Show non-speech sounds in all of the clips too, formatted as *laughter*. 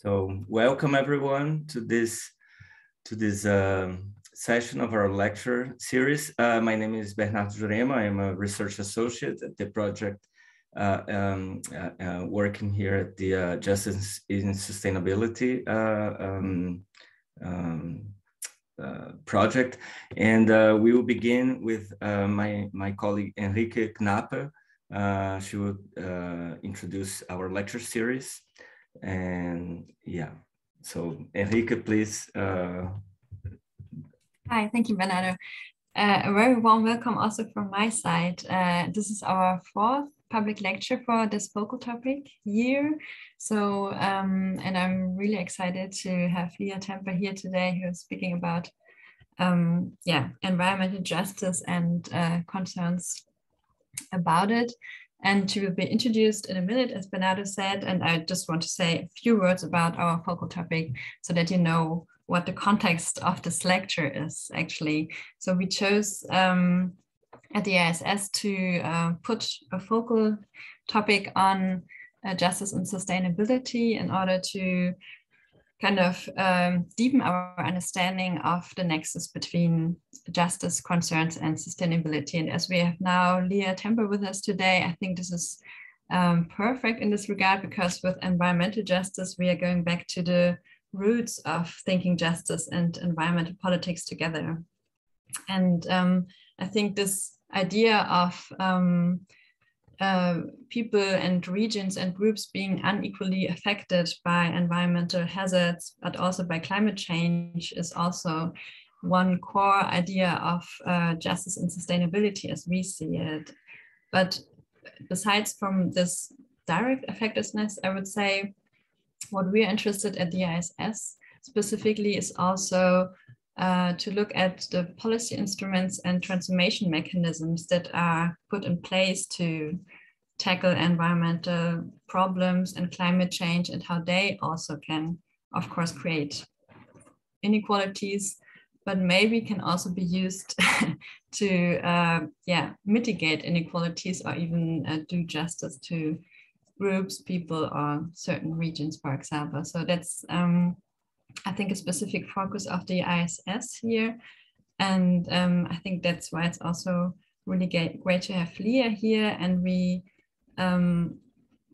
So welcome everyone to this to this um, session of our lecture series. Uh, my name is Bernardo Jurema. I am a research associate at the project uh, um, uh, uh working here at the uh, Justice in Sustainability um, um, project. And we will begin with my, my colleague Henrike Knappe. she will introduce our lecture series. And yeah, so Henrike, please. Uh... Hi, thank you, Bernardo. Uh, a very warm welcome also from my side. Uh, this is our fourth public lecture for this focal topic year. So, um, and I'm really excited to have Leah Temper here today, who's speaking about, um, yeah, environmental justice and uh, concerns about it and she will be introduced in a minute, as Bernardo said. And I just want to say a few words about our focal topic so that you know what the context of this lecture is actually. So we chose um, at the ISS to uh, put a focal topic on uh, justice and sustainability in order to kind of um, deepen our understanding of the nexus between justice concerns and sustainability. And as we have now Leah Temper with us today, I think this is um, perfect in this regard because with environmental justice, we are going back to the roots of thinking justice and environmental politics together. And um, I think this idea of um, uh, people and regions and groups being unequally affected by environmental hazards, but also by climate change is also one core idea of uh, justice and sustainability as we see it. But besides from this direct effectiveness, I would say what we're interested at the ISS specifically is also uh, to look at the policy instruments and transformation mechanisms that are put in place to tackle environmental problems and climate change and how they also can, of course, create inequalities, but maybe can also be used *laughs* to, uh, yeah, mitigate inequalities or even uh, do justice to groups, people, or certain regions, for example. So that's um, I think, a specific focus of the ISS here. And um, I think that's why it's also really great to have Leah here. And we um,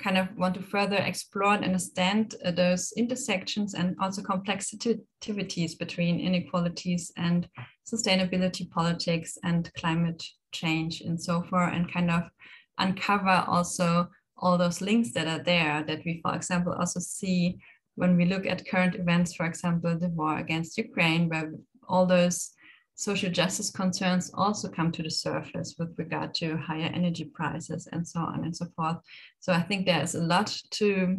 kind of want to further explore and understand uh, those intersections and also complexities between inequalities and sustainability politics and climate change and so forth, and kind of uncover also all those links that are there that we, for example, also see when we look at current events, for example, the war against Ukraine, where all those social justice concerns also come to the surface with regard to higher energy prices and so on and so forth. So I think there's a lot to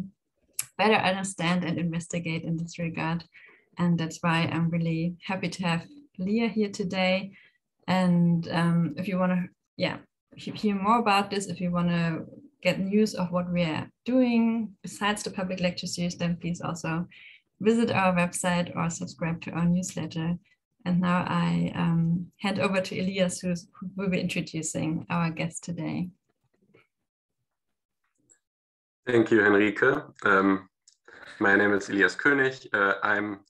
better understand and investigate in this regard. And that's why I'm really happy to have Leah here today. And um, if you want to, yeah, hear more about this, if you want to get news of what we are doing besides the public lecture series, then please also visit our website or subscribe to our newsletter. And now I um, hand over to Elias, who will be introducing our guest today. Thank you, Henrike. Um, my name is Elias König. Uh, I'm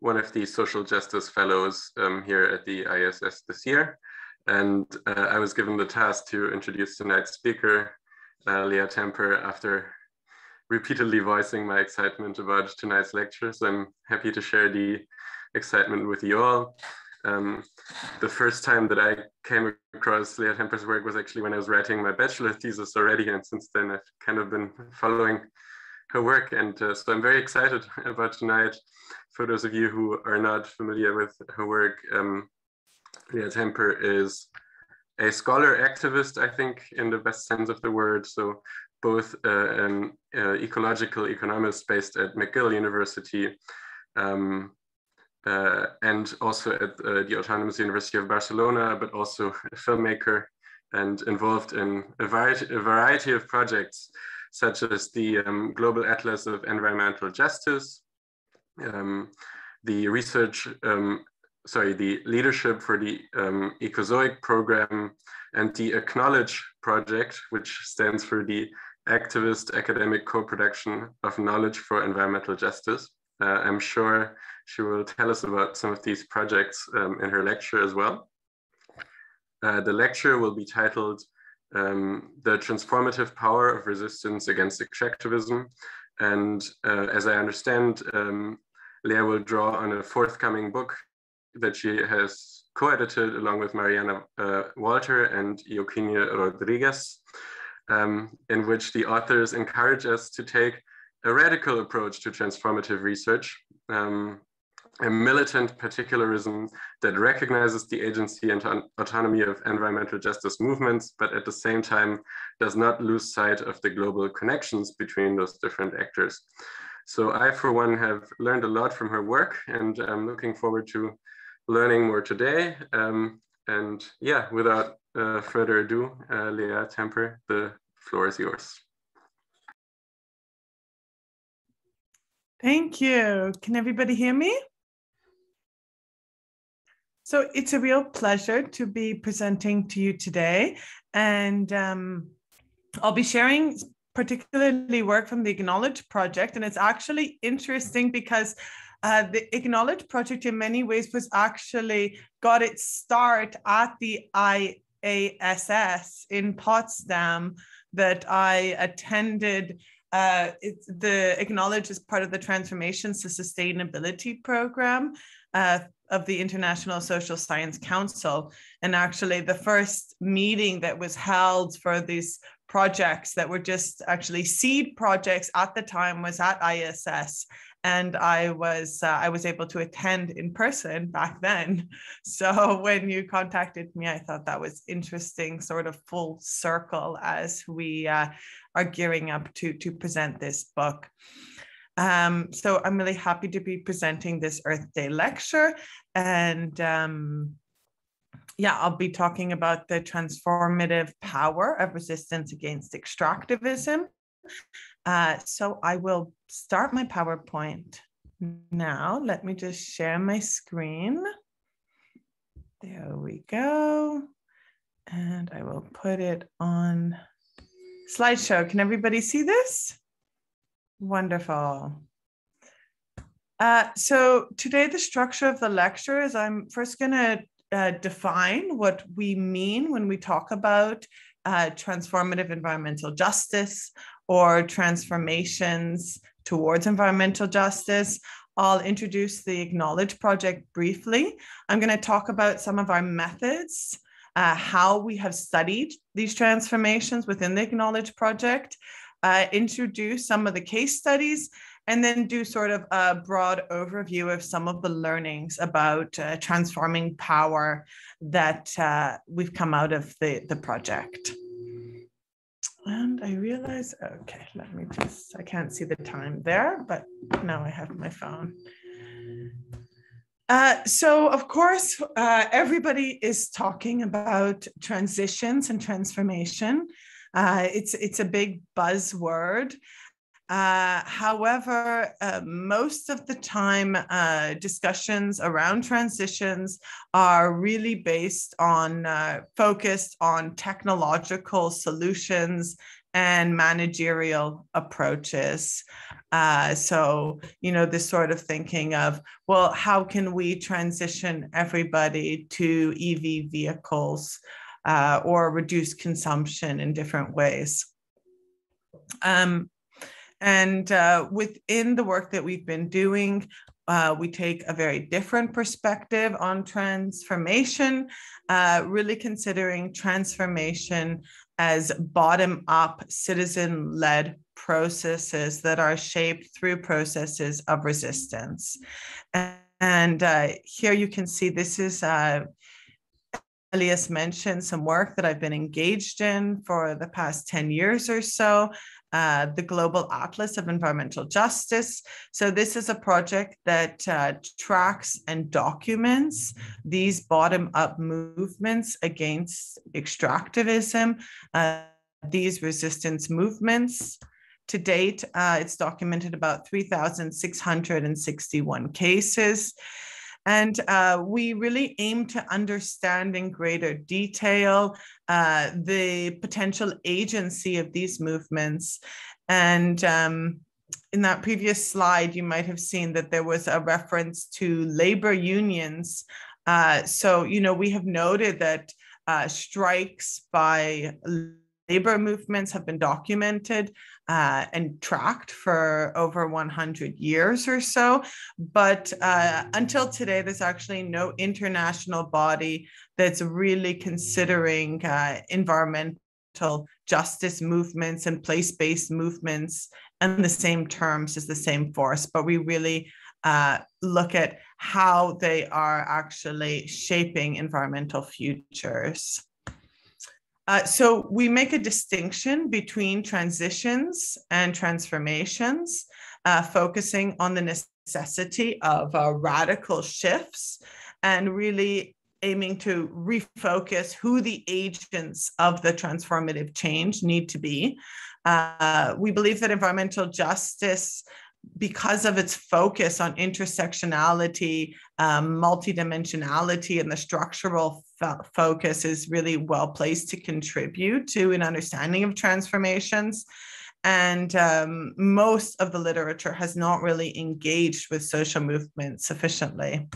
one of the social justice fellows um, here at the ISS this year. And uh, I was given the task to introduce tonight's speaker, uh, Leah Temper after repeatedly voicing my excitement about tonight's lecture. So I'm happy to share the excitement with you all. Um, the first time that I came across Leah Temper's work was actually when I was writing my bachelor thesis already, and since then I've kind of been following her work. And uh, so I'm very excited about tonight. For those of you who are not familiar with her work, um, Leah Temper is a scholar activist, I think, in the best sense of the word. So both uh, an uh, ecological economist based at McGill University um, uh, and also at uh, the Autonomous University of Barcelona, but also a filmmaker and involved in a variety, a variety of projects, such as the um, Global Atlas of Environmental Justice, um, the research um, sorry, the leadership for the um, Ecozoic program and the Acknowl-EJ project, which stands for the activist academic co-production of knowledge for environmental justice. Uh, I'm sure she will tell us about some of these projects um, in her lecture as well. Uh, the lecture will be titled um, The Transformative Power of Resistance Against Extractivism. And uh, as I understand, um, Leah will draw on a forthcoming book that she has co-edited along with Mariana uh, Walter and Iokiñe Rodriguez, um, in which the authors encourage us to take a radical approach to transformative research, um, a militant particularism that recognizes the agency and autonomy of environmental justice movements, but at the same time does not lose sight of the global connections between those different actors. So I, for one, have learned a lot from her work and I'm looking forward to learning more today. Um, and yeah, without uh, further ado, uh, Leah Temper, the floor is yours. Thank you. Can everybody hear me? So it's a real pleasure to be presenting to you today. And um, I'll be sharing particularly work from the Acknowl-EJ project. And it's actually interesting because uh, the Acknowl-EJ project, in many ways, was actually got its start at the IASS in Potsdam that I attended. Uh, it's the Acknowl-EJ is part of the Transformations to Sustainability program. Uh, of the International Social Science Council. And actually, the first meeting that was held for these projects that were just actually seed projects at the time was at ISS and I was uh, I was able to attend in person back then. *laughs* So when you contacted me, I thought that was interesting, sort of full circle as we uh, are gearing up to to present this book. Um, so I'm really happy to be presenting this Earth Day lecture, and um, yeah, I'll be talking about the transformative power of resistance against extractivism uh, so I will start my PowerPoint now. Let me just share my screen. There we go. And I will put it on slideshow. Can everybody see this? Wonderful. Uh, so today the structure of the lecture is I'm first going to uh, define what we mean when we talk about uh, transformative environmental justice or transformations towards environmental justice. I'll introduce the Acknowl-EJ project briefly. I'm going to talk about some of our methods, uh, how we have studied these transformations within the Acknowl-EJ project, uh, introduce some of the case studies, and then do sort of a broad overview of some of the learnings about uh, transforming power that uh, we've come out of the, the project. I realize, okay, let me just, I can't see the time there, but now I have my phone. Uh, so, of course, uh, everybody is talking about transitions and transformation. Uh, it's, it's a big buzzword. Uh, however, uh, most of the time, uh, discussions around transitions are really based on, focused on technological solutions and managerial approaches. Uh, so, you know, this sort of thinking of, well, how can we transition everybody to EV vehicles uh, or reduce consumption in different ways? Um, and uh, within the work that we've been doing, uh, we take a very different perspective on transformation, uh, really considering transformation as bottom up, citizen led processes that are shaped through processes of resistance. And, and uh, here you can see this is. Uh, Elias mentioned some work that I've been engaged in for the past 10 years or so uh, the Global Atlas of Environmental Justice. So, this is a project that uh, tracks and documents these bottom up movements against extractivism, uh, these resistance movements. To date, uh, it's documented about 3,661 cases. And uh, we really aim to understand in greater detail uh, the potential agency of these movements. And um, in that previous slide, you might have seen that there was a reference to labor unions. Uh, so, you know, we have noted that uh, strikes by labor movements have been documented uh, and tracked for over 100 years or so. But uh, until today, there's actually no international body that's really considering uh, environmental justice movements and place based movements in the same terms as the same force. But we really uh, look at how they are actually shaping environmental futures. Uh, so we make a distinction between transitions and transformations, uh, focusing on the necessity of uh, radical shifts and really aiming to refocus who the agents of the transformative change need to be. Uh, we believe that environmental justice because of its focus on intersectionality, um, multidimensionality, and the structural fo- focus is really well placed to contribute to an understanding of transformations. And um, most of the literature has not really engaged with social movements sufficiently.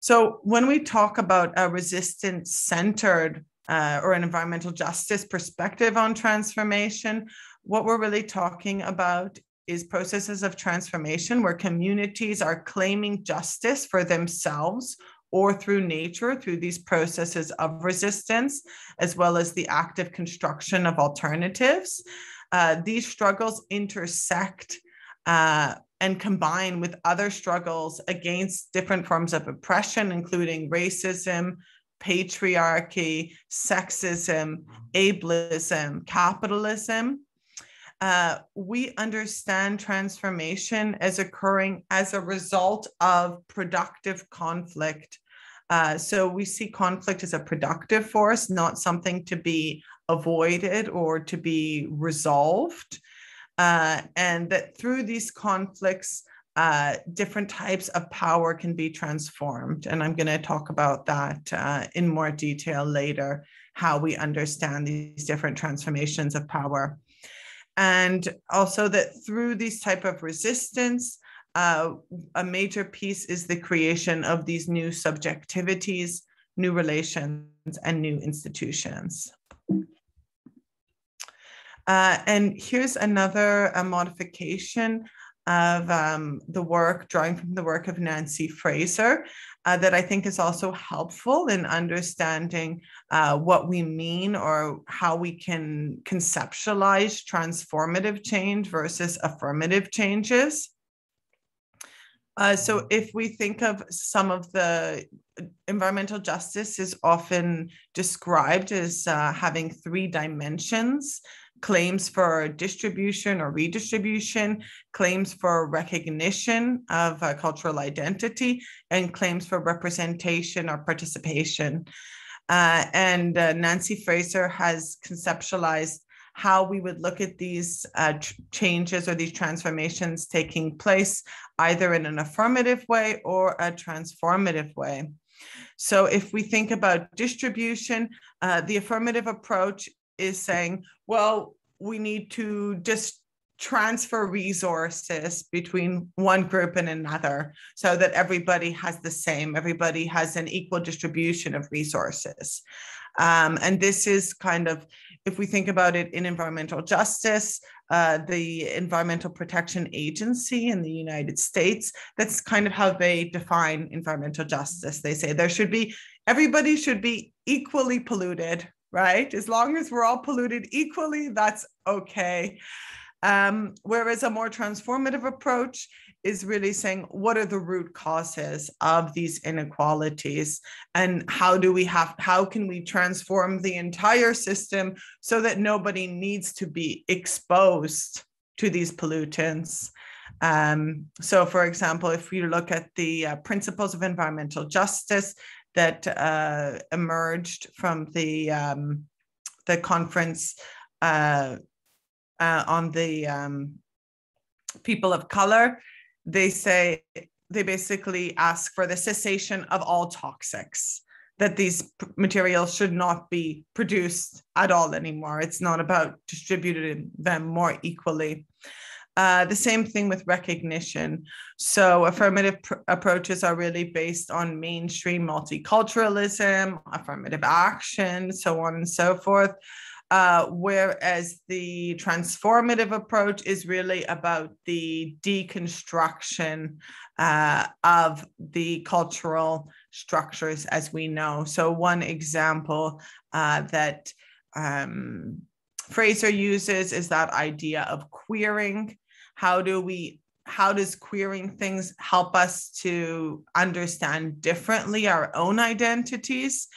So, when we talk about a resistance centered uh, or an environmental justice perspective on transformation, what we're really talking about is processes of transformation where communities are claiming justice for themselves or through nature through these processes of resistance, as well as the active construction of alternatives. Uh, these struggles intersect uh, and combine with other struggles against different forms of oppression, including racism, patriarchy, sexism, ableism, capitalism. Uh, we understand transformation as occurring as a result of productive conflict. Uh, so we see conflict as a productive force, not something to be avoided or to be resolved. Uh, and that through these conflicts, uh, different types of power can be transformed. And I'm going to talk about that uh, in more detail later, how we understand these different transformations of power and also that through these type of resistance uh, a major piece is the creation of these new subjectivities new relations and new institutions. Uh, and here's another uh, modification of um, the work, drawing from the work of Nancy Fraser, uh, that I think is also helpful in understanding uh, what we mean or how we can conceptualize transformative change versus affirmative changes. Uh, so if we think of some of the environmental justice is often described as uh, having three dimensions claims for distribution or redistribution, claims for recognition of cultural identity, and claims for representation or participation. Uh, and uh, Nancy Fraser has conceptualized how we would look at these uh, changes or these transformations taking place either in an affirmative way or a transformative way. So, if we think about distribution, uh, the affirmative approach is saying, well, we need to just transfer resources between one group and another so that everybody has the same, everybody has an equal distribution of resources. Um, and this is kind of, if we think about it in environmental justice, uh, the Environmental Protection Agency in the United States, that's kind of how they define environmental justice. They say there should be, everybody should be equally polluted, right? As long as we're all polluted equally, that's okay. Um, whereas a more transformative approach is really saying what are the root causes of these inequalities? And how do we have how can we transform the entire system so that nobody needs to be exposed to these pollutants? Um, so for example if you look at the uh, principles of environmental justice that uh, emerged from the um, the conference uh, uh, on the um, people of color. They say they basically ask for the cessation of all toxics that these materials should not be produced at all anymore. It's not about distributing them more equally. Uh, the same thing with recognition. So, affirmative pr- approaches are really based on mainstream multiculturalism, affirmative action, so on and so forth. Uh, whereas the transformative approach is really about the deconstruction uh, of the cultural structures as we know. So, one example uh, that um, Fraser uses is that idea of queering. How do we how does queering things help us to understand differently our own identities?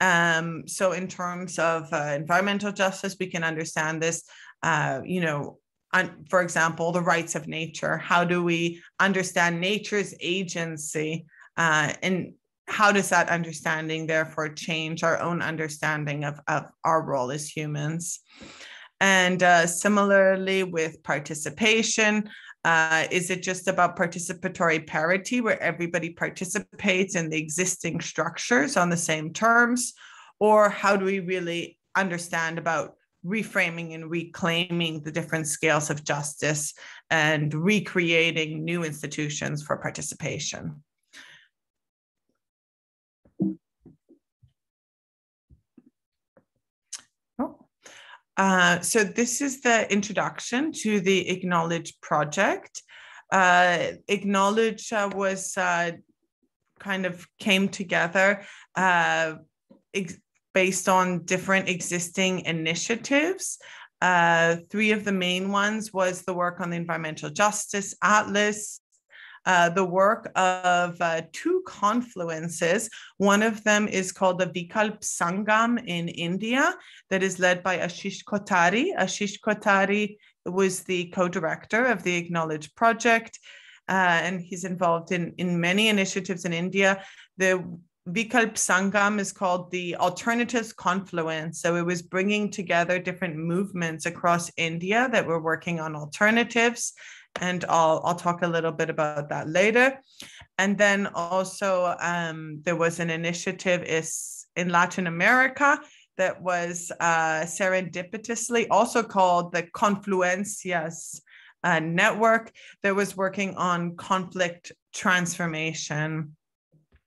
Um, so, in terms of uh, environmental justice, we can understand this. Uh, you know, on, for example, the rights of nature. How do we understand nature's agency uh, and how does that understanding therefore change our own understanding of, of our role as humans? And uh, similarly with participation, uh, is it just about participatory parity where everybody participates in the existing structures on the same terms? Or how do we really understand about reframing and reclaiming the different scales of justice and recreating new institutions for participation? Uh, so this is the introduction to the Acknowl-EJ project. Uh, Acknowl-EJ uh, was uh, kind of came together uh, ex- based on different existing initiatives. three of the main ones was the work on the Environmental Justice Atlas, uh, the work of uh, two confluences. One of them is called the Vikalp Sangam in India, that is led by Ashish Kothari. Ashish Kothari was the co director of the Acknowl-EJ Project, uh, and he's involved in, in many initiatives in India. The Vikalp Sangam is called the Alternatives Confluence. So it was bringing together different movements across India that were working on alternatives and I'll I'll talk a little bit about that later. And then also um, there was an initiative is in Latin America that was uh, serendipitously also called the Confluencias uh, Network that was working on conflict transformation.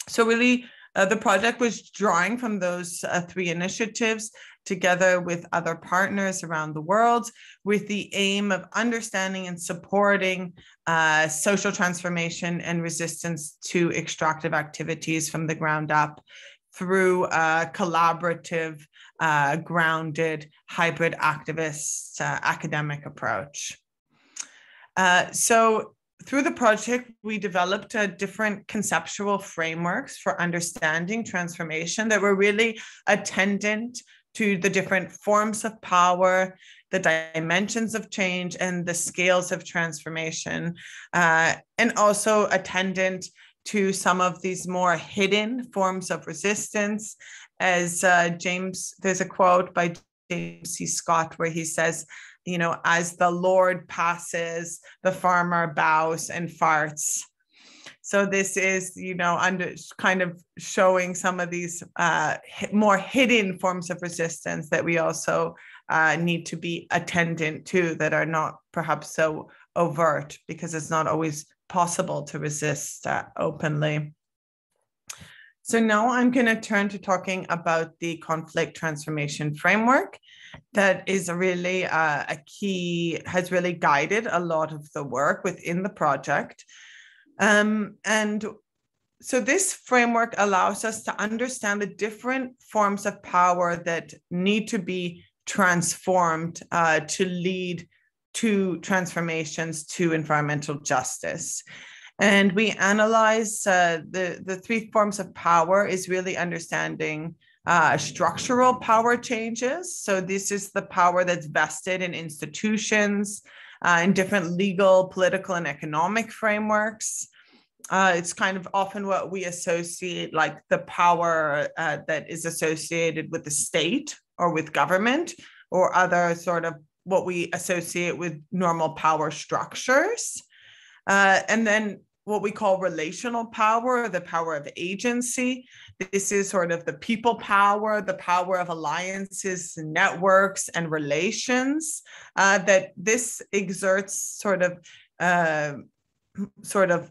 So really, uh, the project was drawing from those uh, three initiatives together with other partners around the world with the aim of understanding and supporting uh, social transformation and resistance to extractive activities from the ground up through a collaborative, uh, grounded, hybrid activist uh, academic approach. Uh, so through the project, we developed a different conceptual frameworks for understanding transformation that were really attendant to the different forms of power, the dimensions of change, and the scales of transformation, uh, and also attendant to some of these more hidden forms of resistance. As uh, James, there's a quote by James C. Scott where he says, you know, as the Lord passes, the farmer bows and farts. So this is, you know, under kind of showing some of these uh, more hidden forms of resistance that we also uh, need to be attendant to that are not perhaps so overt because it's not always possible to resist uh, openly. So now I'm going to turn to talking about the conflict transformation framework that is really uh, a key, has really guided a lot of the work within the project. Um, and so this framework allows us to understand the different forms of power that need to be transformed uh, to lead to transformations to environmental justice. And we analyze uh, the, the three forms of power is really understanding uh, structural power changes. So this is the power that's vested in institutions, uh, in different legal, political, and economic frameworks. Uh, it's kind of often what we associate, like the power uh, that is associated with the state or with government or other sort of what we associate with normal power structures. Uh, and then what we call relational power, the power of agency. This is sort of the people power, the power of alliances, networks, and relations. Uh, that this exerts sort of, uh, sort of,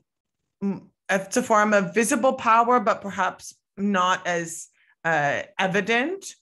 mm, it's a form of visible power, but perhaps not as uh, evident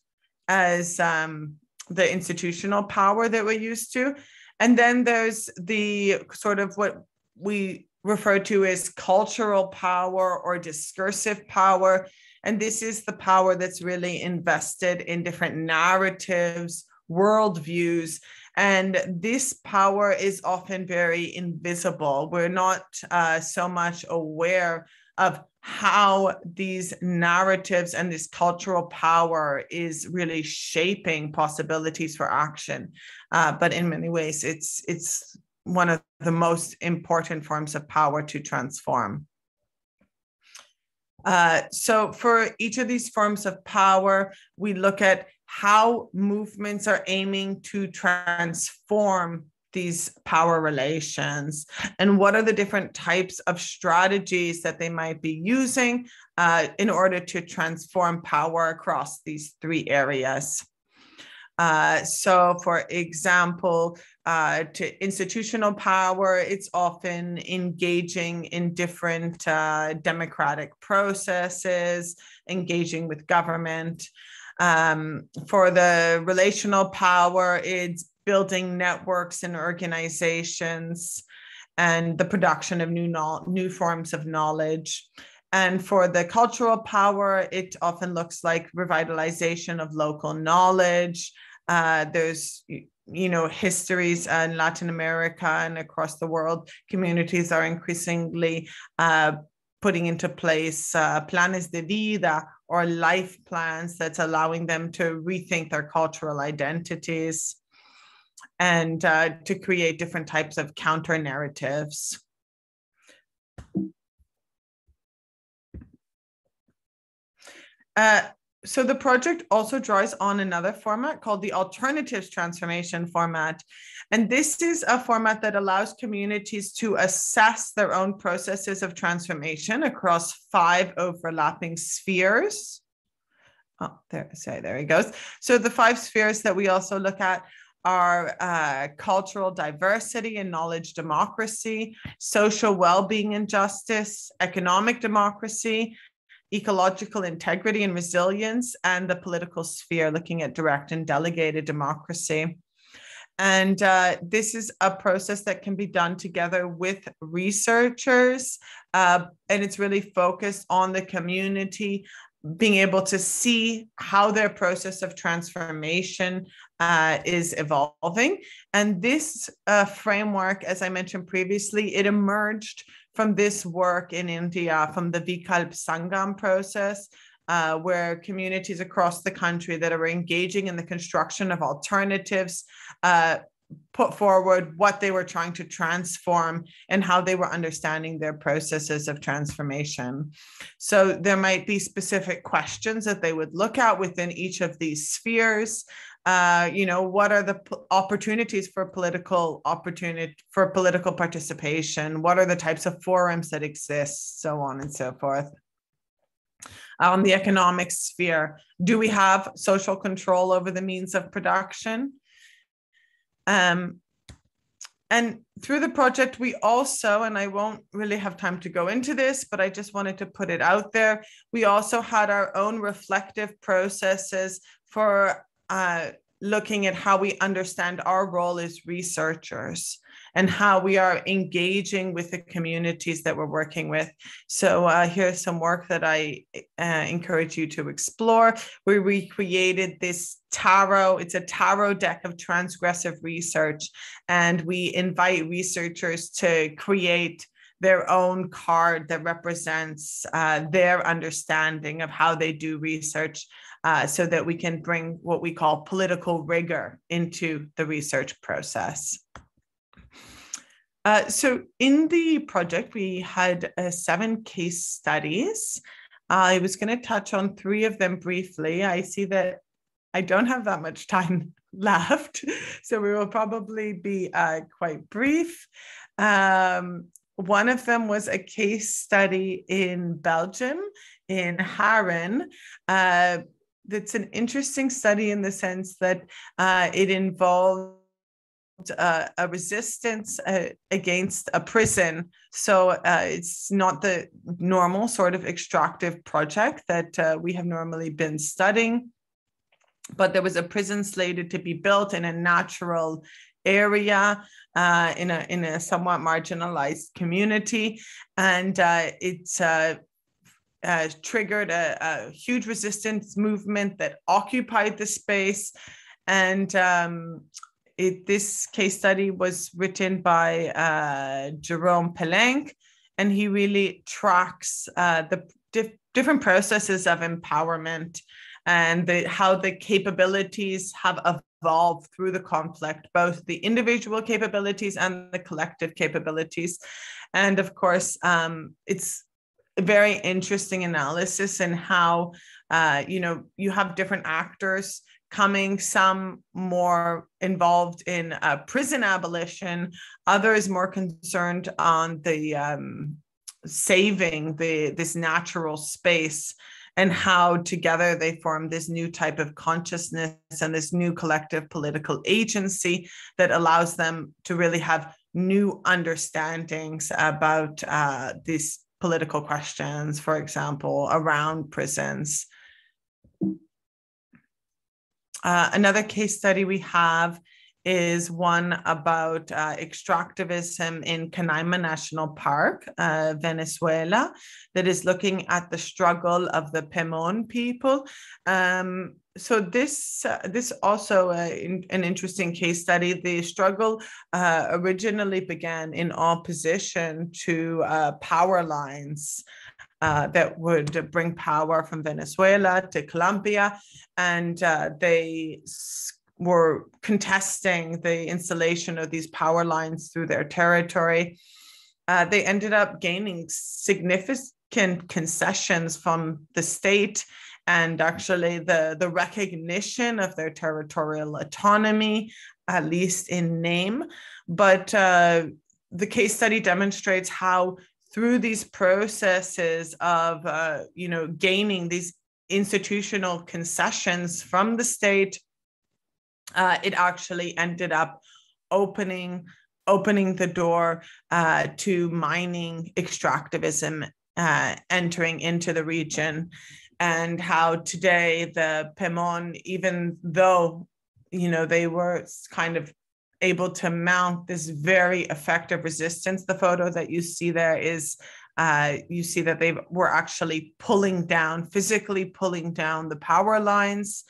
as um, the institutional power that we're used to. And then there's the sort of what we referred to as cultural power or discursive power. And this is the power that's really invested in different narratives, worldviews. And this power is often very invisible. We're not uh, so much aware of how these narratives and this cultural power is really shaping possibilities for action. Uh, but in many ways, it's it's one of the most important forms of power to transform. Uh, so for each of these forms of power, we look at how movements are aiming to transform these power relations and what are the different types of strategies that they might be using uh, in order to transform power across these three areas. Uh, so, for example, uh, to institutional power, it's often engaging in different uh, democratic processes, engaging with government. Um, for the relational power, it's building networks and organizations and the production of new, no- new forms of knowledge. And for the cultural power, it often looks like revitalization of local knowledge. Uh, there's you know histories in Latin America and across the world. Communities are increasingly uh, putting into place uh, planes de vida or life plans that's allowing them to rethink their cultural identities and uh, to create different types of counter narratives. Uh, so the project also draws on another format called the alternatives transformation format. And this is a format that allows communities to assess their own processes of transformation across five overlapping spheres. Oh, there, sorry, there he goes. So the five spheres that we also look at are uh, cultural diversity and knowledge democracy, social well-being and justice, economic democracy, ecological integrity and resilience, and the political sphere, looking at direct and delegated democracy. And uh, this is a process that can be done together with researchers. Uh, and it's really focused on the community being able to see how their process of transformation uh, is evolving. And this uh, framework, as I mentioned previously, it emerged from this work in India, from the Vikalp Sangam process, uh, where communities across the country that are engaging in the construction of alternatives uh, put forward what they were trying to transform and how they were understanding their processes of transformation. So there might be specific questions that they would look at within each of these spheres. Uh, you know, what are the p- opportunities for political opportunity for political participation? What are the types of forums that exist, so on and so forth. On the economic sphere, do we have social control over the means of production? Um, and through the project, we also, and I won't really have time to go into this, but I just wanted to put it out there. We also had our own reflective processes for uh, looking at how we understand our role as researchers and how we are engaging with the communities that we're working with. So uh, here's some work that I uh, encourage you to explore. We recreated this tarot, it's a tarot deck of transgressive research, and we invite researchers to create their own card that represents uh, their understanding of how they do research uh, so that we can bring what we call political rigor into the research process. Uh, so in the project, we had uh, seven case studies. I was going to touch on three of them briefly. I see that I don't have that much time *laughs* left, so we will probably be uh, quite brief. Um, one of them was a case study in Belgium, in Haren. Uh, that's an interesting study in the sense that uh, it involved uh, a resistance uh, against a prison. So uh, it's not the normal sort of extractive project that uh, we have normally been studying. But there was a prison slated to be built in a natural area uh, in a in a somewhat marginalized community, and uh, it's uh, triggered a, a, huge resistance movement that occupied the space. And um, it, this case study was written by uh, Jerome Pelenc, and he really tracks uh, the dif- different processes of empowerment and the, how the capabilities have evolved through the conflict, both the individual capabilities and the collective capabilities. And of course, um, it's very interesting analysis and how uh, you know you have different actors coming some more involved in uh, prison abolition others more concerned on the um, saving the this natural space and how together they form this new type of consciousness and this new collective political agency that allows them to really have new understandings about uh, these political questions, for example, around prisons. Uh, another case study we have is one about uh, extractivism in Canaima National Park, uh, Venezuela, that is looking at the struggle of the Pemon people. Um, so this uh, this also uh, in, an interesting case study. The struggle uh, originally began in opposition to uh, power lines. that would bring power from Venezuela to Colombia, and they were contesting the installation of these power lines through their territory. Uh, they ended up gaining significant concessions from the state and actually the, the recognition of their territorial autonomy, at least in name. But uh, the case study demonstrates how through these processes of uh, you know gaining these institutional concessions from the state uh, it actually ended up opening opening the door uh, to mining extractivism uh, entering into the region and how today the Pemon, even though you know they were kind of able to mount this very effective resistance, the photo that you see there is uh, you see that they were actually pulling down, physically pulling down the power lines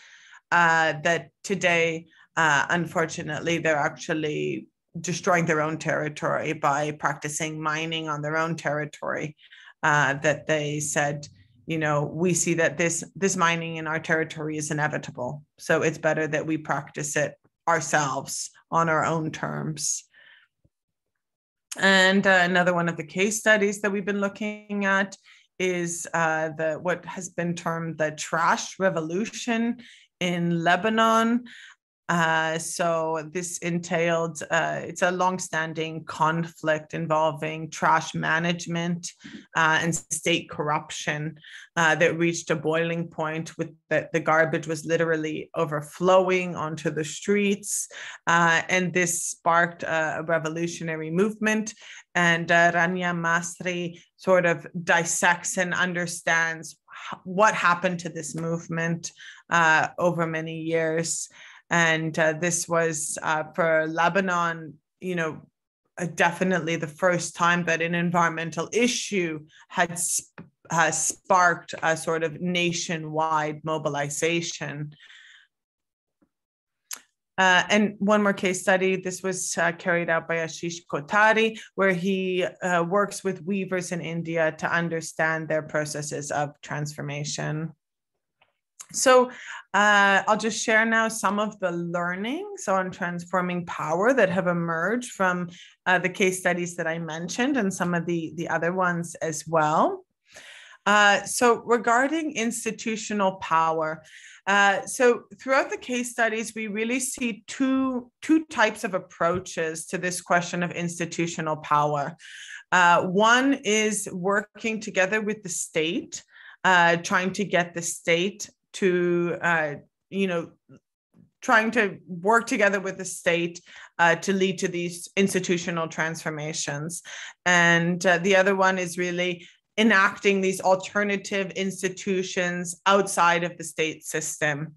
uh, that today, uh, unfortunately, they're actually destroying their own territory by practicing mining on their own territory. Uh, that they said, you know, we see that this this mining in our territory is inevitable, so it's better that we practice it ourselves on our own terms. And uh, another one of the case studies that we've been looking at is uh, the what has been termed the trash revolution in Lebanon. Uh, so this entailed uh, it's a long-standing conflict involving trash management uh, and state corruption uh, that reached a boiling point with the, the garbage was literally overflowing onto the streets uh, and this sparked a, revolutionary movement and Rania Masri sort of dissects and understands what happened to this movement over many years. And uh, this was uh, for Lebanon, you know, uh, definitely the first time that an environmental issue had sp- sparked a sort of nationwide mobilization. Uh, and one more case study. This was uh, carried out by Ashish Kothari, where he uh, works with weavers in India to understand their processes of transformation. So uh, I'll just share now some of the learnings on transforming power that have emerged from uh, the case studies that I mentioned and some of the, the other ones as well. Uh, so regarding institutional power, uh, so throughout the case studies, we really see two, two types of approaches to this question of institutional power. Uh, one is working together with the state, uh, trying to get the state to, uh, you know, trying to work together with the state uh, to lead to these institutional transformations. And uh, the other one is really enacting these alternative institutions outside of the state system.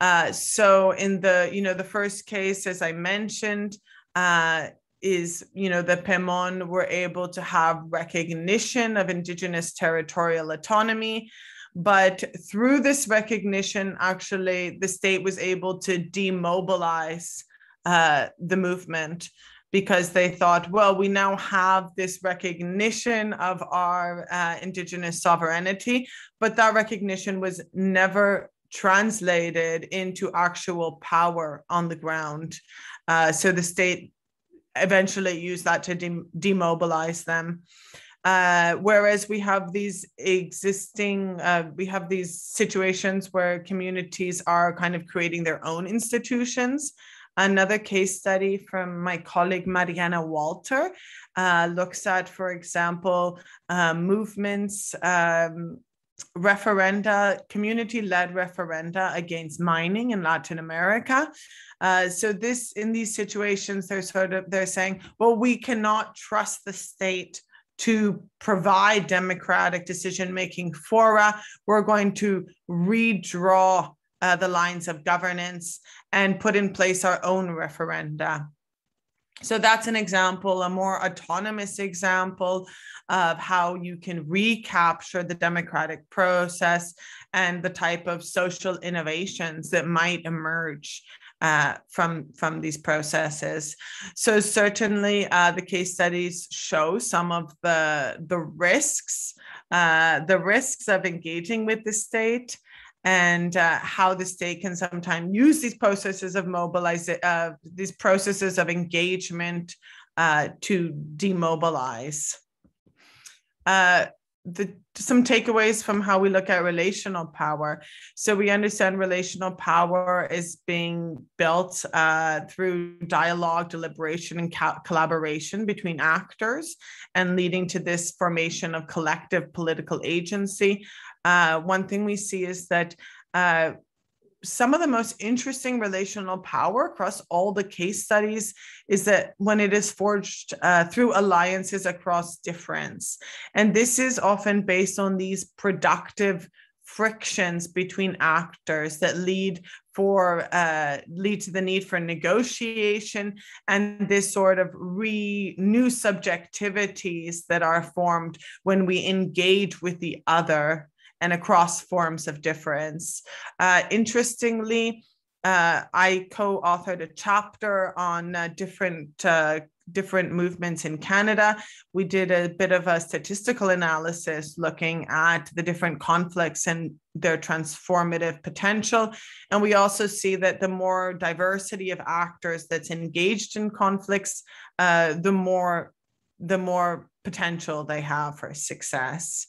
Uh, so in the, you know, the first case, as I mentioned, uh, is, you know, the Pemon were able to have recognition of indigenous territorial autonomy. But through this recognition, actually, the state was able to demobilize uh, the movement because they thought, well, we now have this recognition of our uh, indigenous sovereignty, but that recognition was never translated into actual power on the ground. Uh, so the state eventually used that to de- demobilize them. Uh, whereas we have these existing, uh, we have these situations where communities are kind of creating their own institutions. Another case study from my colleague Mariana Walter uh, looks at, for example, uh, movements um, referenda, community-led referenda against mining in Latin America. Uh, so this, in these situations, they're sort of they're saying, well, we cannot trust the state to provide democratic decision-making fora. We're going to redraw uh, the lines of governance and put in place our own referenda. So that's an example, a more autonomous example of how you can recapture the democratic process and the type of social innovations that might emerge uh, from from these processes. So certainly, uh, the case studies show some of the the risks, uh, the risks of engaging with the state, and uh, how the state can sometimes use these processes of mobilization, uh, these processes of engagement uh, to demobilize. The some takeaways from how we look at relational power. So we understand relational power is being built uh, through dialogue, deliberation, and collaboration between actors, and leading to this formation of collective political agency. Uh, one thing we see is that uh, some of the most interesting relational power across all the case studies is that when it is forged uh, through alliances across difference. And this is often based on these productive frictions between actors that lead for uh, lead to the need for negotiation and this sort of re new subjectivities that are formed when we engage with the other and across forms of difference. Uh, interestingly, uh, I co-authored a chapter on uh, different uh, different movements in Canada. We did a bit of a statistical analysis looking at the different conflicts and their transformative potential. And we also see that the more diversity of actors that's engaged in conflicts, uh, the more the more potential they have for success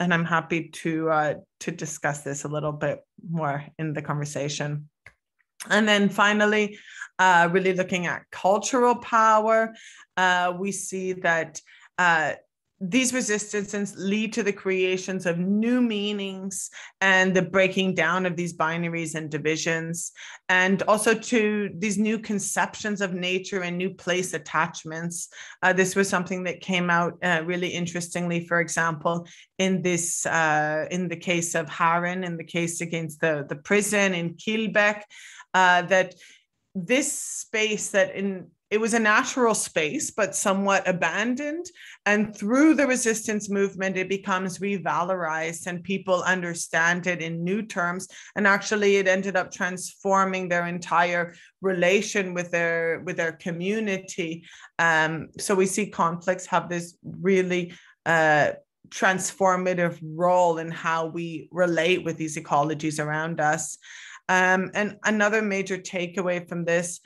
and I'm happy to uh, to discuss this a little bit more in the conversation. And then finally, uh, really looking at cultural power, uh, we see that uh, these resistances lead to the creations of new meanings and the breaking down of these binaries and divisions, and also to these new conceptions of nature and new place attachments. Uh, this was something that came out uh, really interestingly, for example, in this uh, in the case of Haren, in the case against the, the prison in Quebec, uh, that this space that in it was a natural space, but somewhat abandoned. And through the resistance movement, it becomes revalorized and people understand it in new terms. And actually, it ended up transforming their entire relation with their with their community. Um, so we see conflicts have this really uh, transformative role in how we relate with these ecologies around us. Um, and another major takeaway from this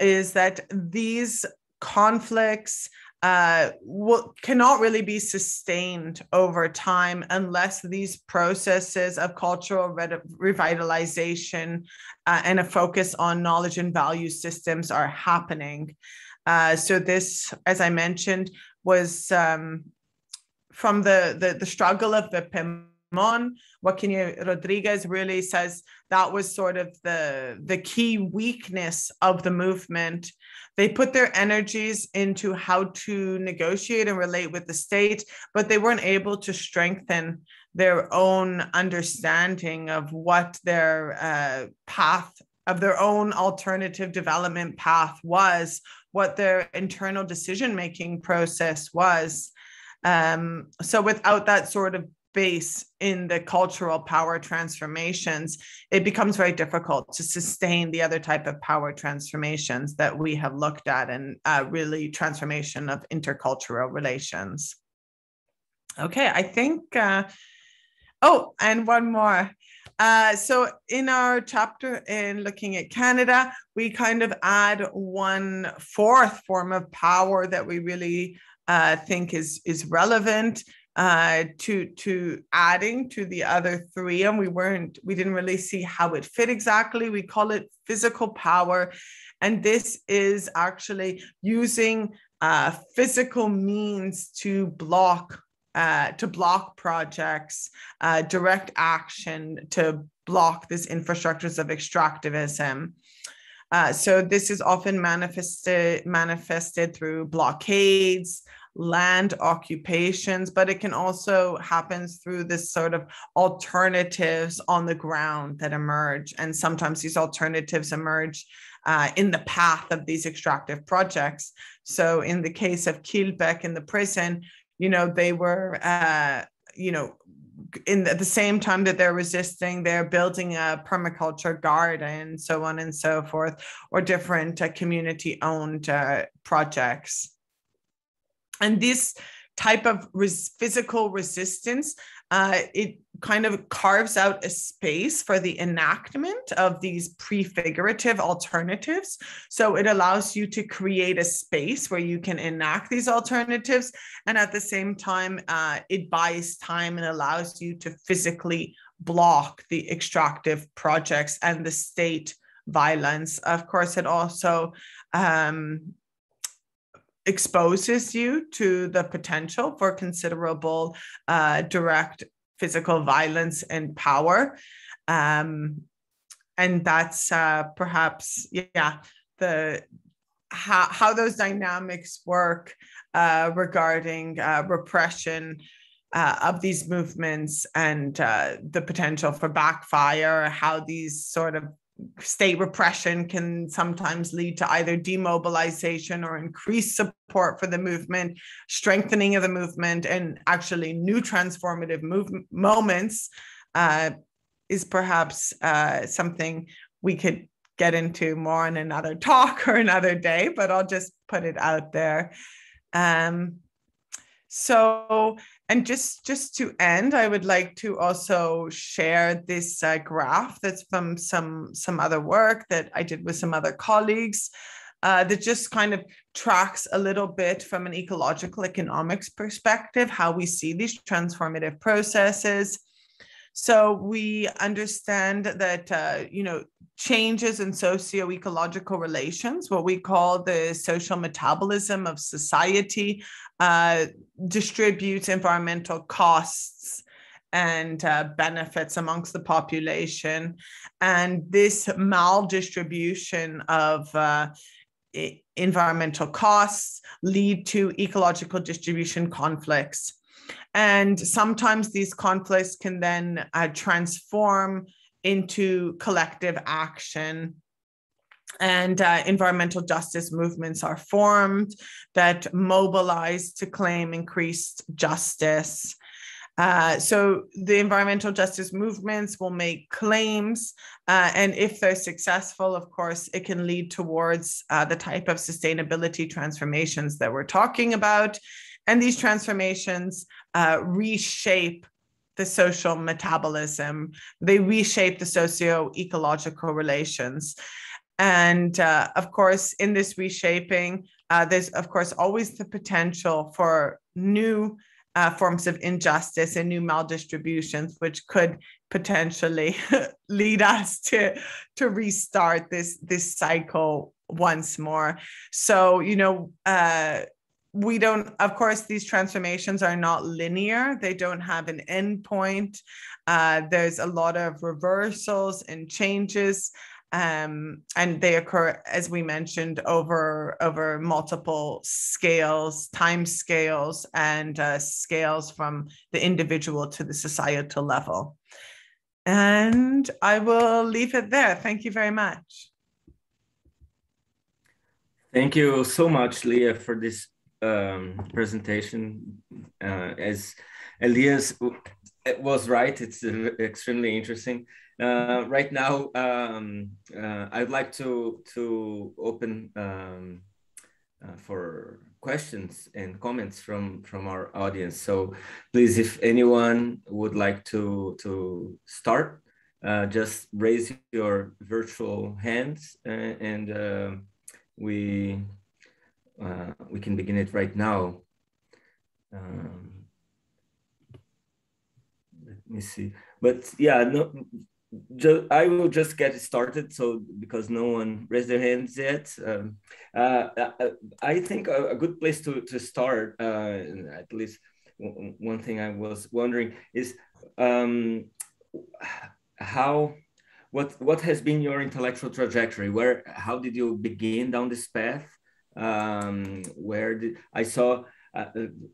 is that these conflicts uh, will, cannot really be sustained over time unless these processes of cultural re- revitalization uh, and a focus on knowledge and value systems are happening. Uh, so this, as I mentioned, was um, from the, the, the struggle of the Pemon. Iokiñe Rodriguez really says that was sort of the, the key weakness of the movement. They put their energies into how to negotiate and relate with the state, but they weren't able to strengthen their own understanding of what their uh, path of their own alternative development path was, what their internal decision making process was. Um, so, without that sort of base in the cultural power transformations, it becomes very difficult to sustain the other type of power transformations that we have looked at and uh, really transformation of intercultural relations. Okay, I think. Uh, oh, and one more. Uh, so in our chapter in looking at Canada, we kind of add one fourth form of power that we really uh, think is is relevant uh, to to adding to the other three, and we weren't we didn't really see how it fit exactly. We call it physical power, and this is actually using uh, physical means to block uh, to block projects, uh, direct action to block these infrastructures of extractivism. Uh, so this is often manifested manifested through blockades, land occupations, but it can also happen through this sort of alternatives on the ground that emerge. And sometimes these alternatives emerge uh, in the path of these extractive projects. So in the case of Kielbeck in the prison, you know, they were, uh, you know, in the, the, same time that they're resisting, they're building a permaculture garden, so on and so forth, or different uh, community owned uh, projects. And this type of res- physical resistance uh, it kind of carves out a space for the enactment of these prefigurative alternatives. So it allows you to create a space where you can enact these alternatives. And at the same time, uh, it buys time and allows you to physically block the extractive projects and the state violence. Of course, it also um, exposes you to the potential for considerable uh, direct physical violence and power. Um, and that's uh, perhaps, yeah, the how, how those dynamics work uh, regarding uh, repression uh, of these movements and uh, the potential for backfire, how these sort of state repression can sometimes lead to either demobilization or increased support for the movement, strengthening of the movement, and actually new transformative movement moments uh, is perhaps uh, something we could get into more in another talk *laughs* or another day, but I'll just put it out there. Um, so, and just just to end, I would like to also share this uh, graph that's from some some other work that I did with some other colleagues. Uh, that just kind of tracks a little bit from an ecological economics perspective how we see these transformative processes so we understand that uh, you know changes in socio-ecological relations, what we call the social metabolism of society, uh, distributes environmental costs and uh, benefits amongst the population. And this maldistribution of uh, environmental costs lead to ecological distribution conflicts. And sometimes these conflicts can then uh, transform into collective action. And uh, environmental justice movements are formed that mobilize to claim increased justice. Uh, so the environmental justice movements will make claims, uh, and if they're successful, of course, it can lead towards uh, the type of sustainability transformations that we're talking about. And these transformations uh, reshape the social metabolism, they reshape the socio ecological relations. And uh, of course, in this reshaping, uh, there's of course always the potential for new uh, forms of injustice and new maldistributions, which could potentially *laughs* lead us to to restart this this cycle once more. So you know. Uh, we don't of course these transformations are not linear. They don't have an end point uh, there's a lot of reversals and changes um, and they occur as we mentioned over over multiple scales time scales and uh, scales from the individual to the societal level. And i will leave it there. Thank you very much. Thank you so much leah for this um, presentation uh, as elias was right it's uh, extremely interesting uh, right now, um, uh, I'd like to to open um, uh, for questions and comments from from our audience. So please, if anyone would like to to start, uh, just raise your virtual hands and, we uh, we can begin it right now. Um, let me see. But yeah, no, I will just get started. So because no one raised their hands yet, um, uh, uh I think a, a, good place to to start, uh, at least one thing I was wondering is um, how what what has been your intellectual trajectory? Where how did you begin down this path? Um, where did I saw uh,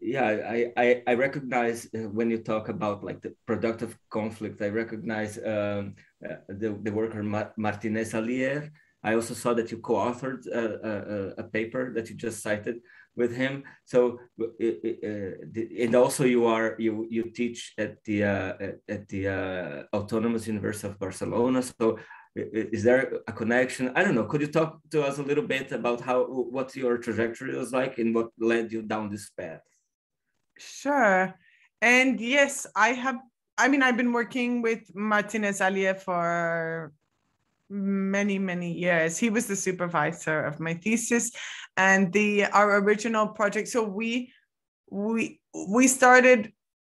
yeah, I, I, I recognize uh, when you talk about like the productive conflict, I recognize um, uh, the, the worker Ma Martinez Alier. I also saw that you co-authored a, uh, a, uh, a, paper that you just cited with him. So, and also you are you you teach at the at, at the Autonomous University of Barcelona. So is there a connection? I don't know. Could you talk to us a little bit about how what your trajectory was like and what led you down this path? Sure. And yes i have i mean i've been working with martinez alier for many many years. He was the supervisor of my thesis and the our original project. So we we we started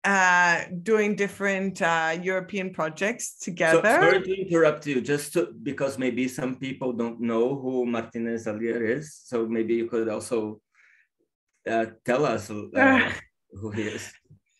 uh, doing different uh, European projects together. So, sorry to interrupt you, just to, because maybe some people don't know who Martinez Alier is. So maybe you could also uh, tell us uh, who he is.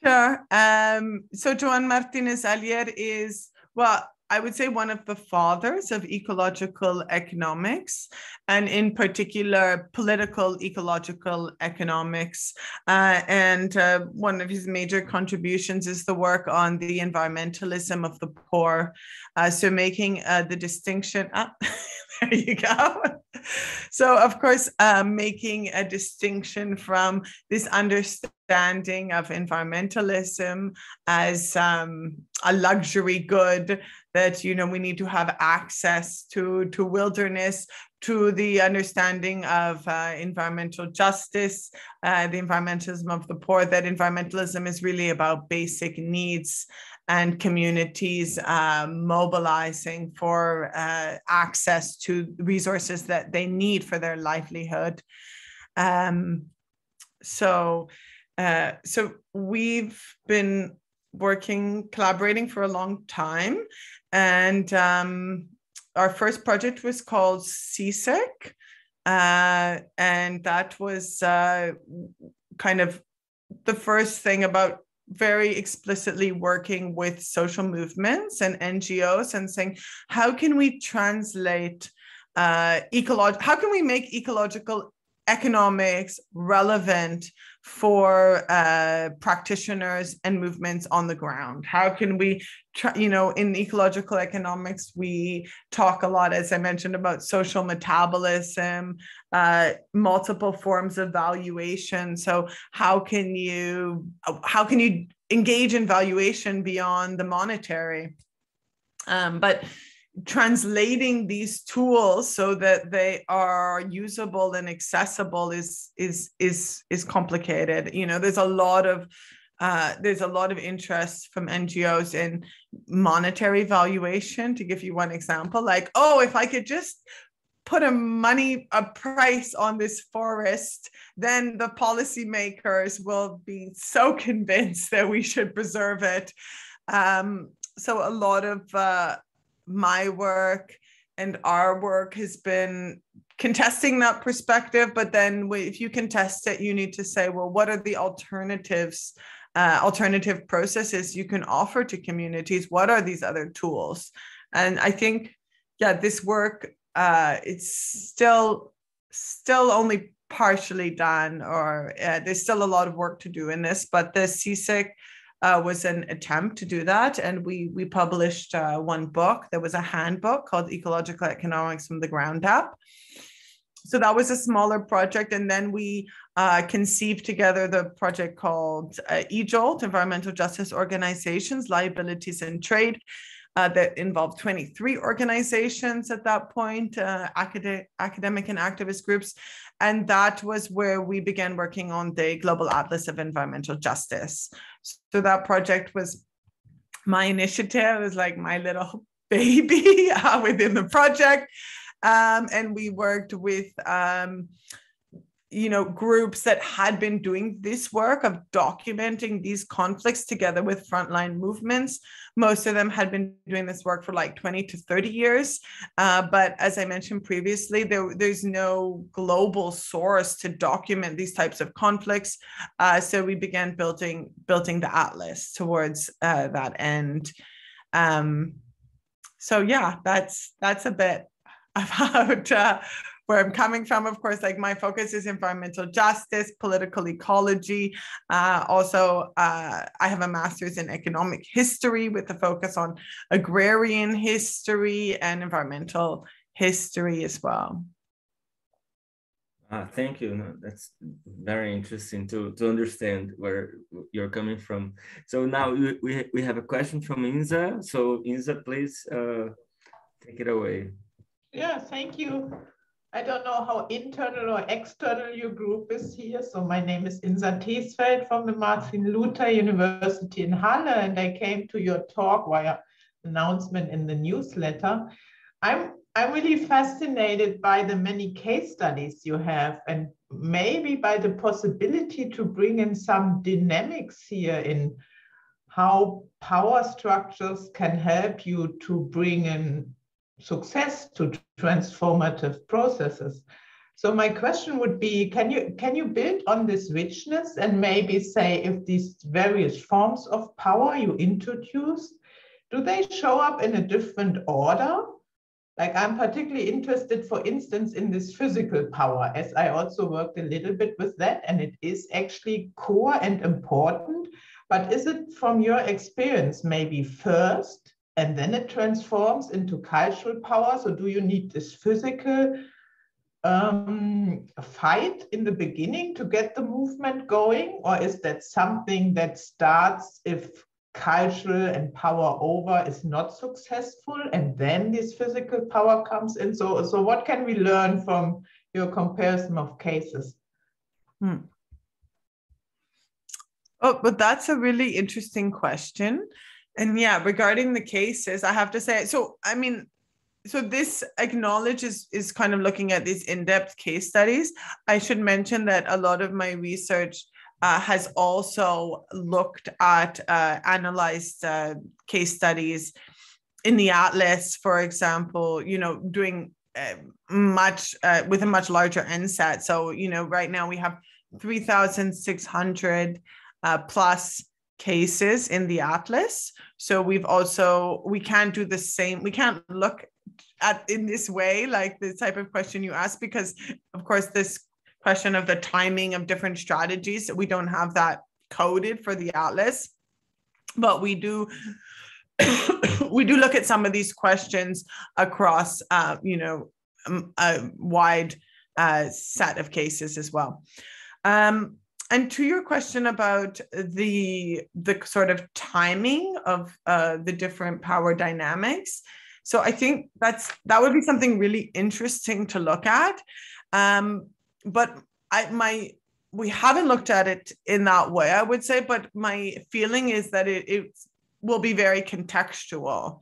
Sure. Um, so Joan Martinez Alier is, well, I would say one of the fathers of ecological economics, and in particular, political ecological economics. Uh, and uh, one of his major contributions is the work on the environmentalism of the poor. Uh, so, making uh, the distinction. Ah, *laughs* there you go. So, of course, uh, making a distinction from this understanding of environmentalism as um, a luxury good that you know we need to have access to to wilderness to the understanding of uh, environmental justice uh, the environmentalism of the poor that environmentalism is really about basic needs and communities uh, mobilizing for uh, access to resources that they need for their livelihood um, so uh, so we've been working, collaborating for a long time. And um, our first project was called CSEC. Uh, and that was uh, kind of the first thing about very explicitly working with social movements and NGOs and saying, how can we translate uh, ecological, how can we make ecological economics relevant for uh, practitioners and movements on the ground? How can we, try, you know, in ecological economics, we talk a lot, as I mentioned, about social metabolism, uh, multiple forms of valuation. So how can you, how can you engage in valuation beyond the monetary? Um, but translating these tools so that they are usable and accessible is is is is complicated. You know there's a lot of uh, there's a lot of interest from ngos in monetary valuation to give you one example. Like oh if i could just put a money a price on this forest then the policymakers will be so convinced that we should preserve it. Um, so a lot of uh, my work and our work has been contesting that perspective but then if you contest it you need to say well what are the alternatives uh, alternative processes you can offer to communities? What are these other tools? And i think yeah this work uh, it's still still only partially done or uh, there's still a lot of work to do in this but the CSIC uh, was an attempt to do that. And we we published uh, one book there was a handbook called ecological economics from the ground up. So that was a smaller project. And then we uh, conceived together the project called uh, ejolt environmental justice organizations liabilities and trade uh, that involved 23 organizations at that point, uh, acad- academic and activist groups. And that was where we began working on the Global Atlas of Environmental Justice. So that project was my initiative, it was like my little *laughs* baby *laughs* within the project. Um, and we worked with um, you know groups that had been doing this work of documenting these conflicts together with frontline movements. Most of them had been doing this work for like 20 to 30 years. Uh, but as i mentioned previously there, there's no global source to document these types of conflicts. Uh, so we began building building the atlas towards uh, that end. Um, so yeah that's that's a bit *laughs* about uh, where I'm coming from. Of course, like my focus is environmental justice, political ecology. Uh, also, uh, I have a master's in economic history with a focus on agrarian history and environmental history as well. Ah, thank you. No, that's very interesting to, to understand where you're coming from. So now we, we, we have a question from Insa. So Insa, please uh, take it away. Yeah, thank you. I don't know how internal or external your group is here. So my name is Insa Theesfeld from the Martin Luther University in Halle, and I came to your talk via announcement in the newsletter. I'm I'm really fascinated by the many case studies you have, and maybe by the possibility to bring in some dynamics here in how power structures can help you to bring in success to transformative processes. So my question would be, can you, can you build on this richness and maybe say if these various forms of power you introduced, do they show up in a different order? Like I'm particularly interested, for instance, in this physical power, as I also worked a little bit with that, and it is actually core and important. But is it from your experience maybe first and then it transforms into cultural power. So do you need this physical um, fight in the beginning to get the movement going? Or is that something that starts if cultural and power over is not successful and then this physical power comes in? So, so what can we learn from your comparison of cases? Hmm. Oh, but that's a really interesting question and yeah regarding the cases i have to say so i mean so this acknowledges is kind of looking at these in-depth case studies i should mention that a lot of my research uh, has also looked at uh, analyzed uh, case studies in the atlas for example you know doing uh, much uh, with a much larger NSAT. So, you know, right now we have 3,600 uh, plus cases in the atlas so we've also we can't do the same we can't look at in this way like the type of question you ask because of course this question of the timing of different strategies we don't have that coded for the atlas. But we do *coughs* we do look at some of these questions across uh, you know um, a wide uh, set of cases as well. Um, and to your question about the the sort of timing of uh, the different power dynamics. So i think that's that would be something really interesting to look at. Um, but i my we haven't looked at it in that way i would say but my feeling is that it, it will be very contextual.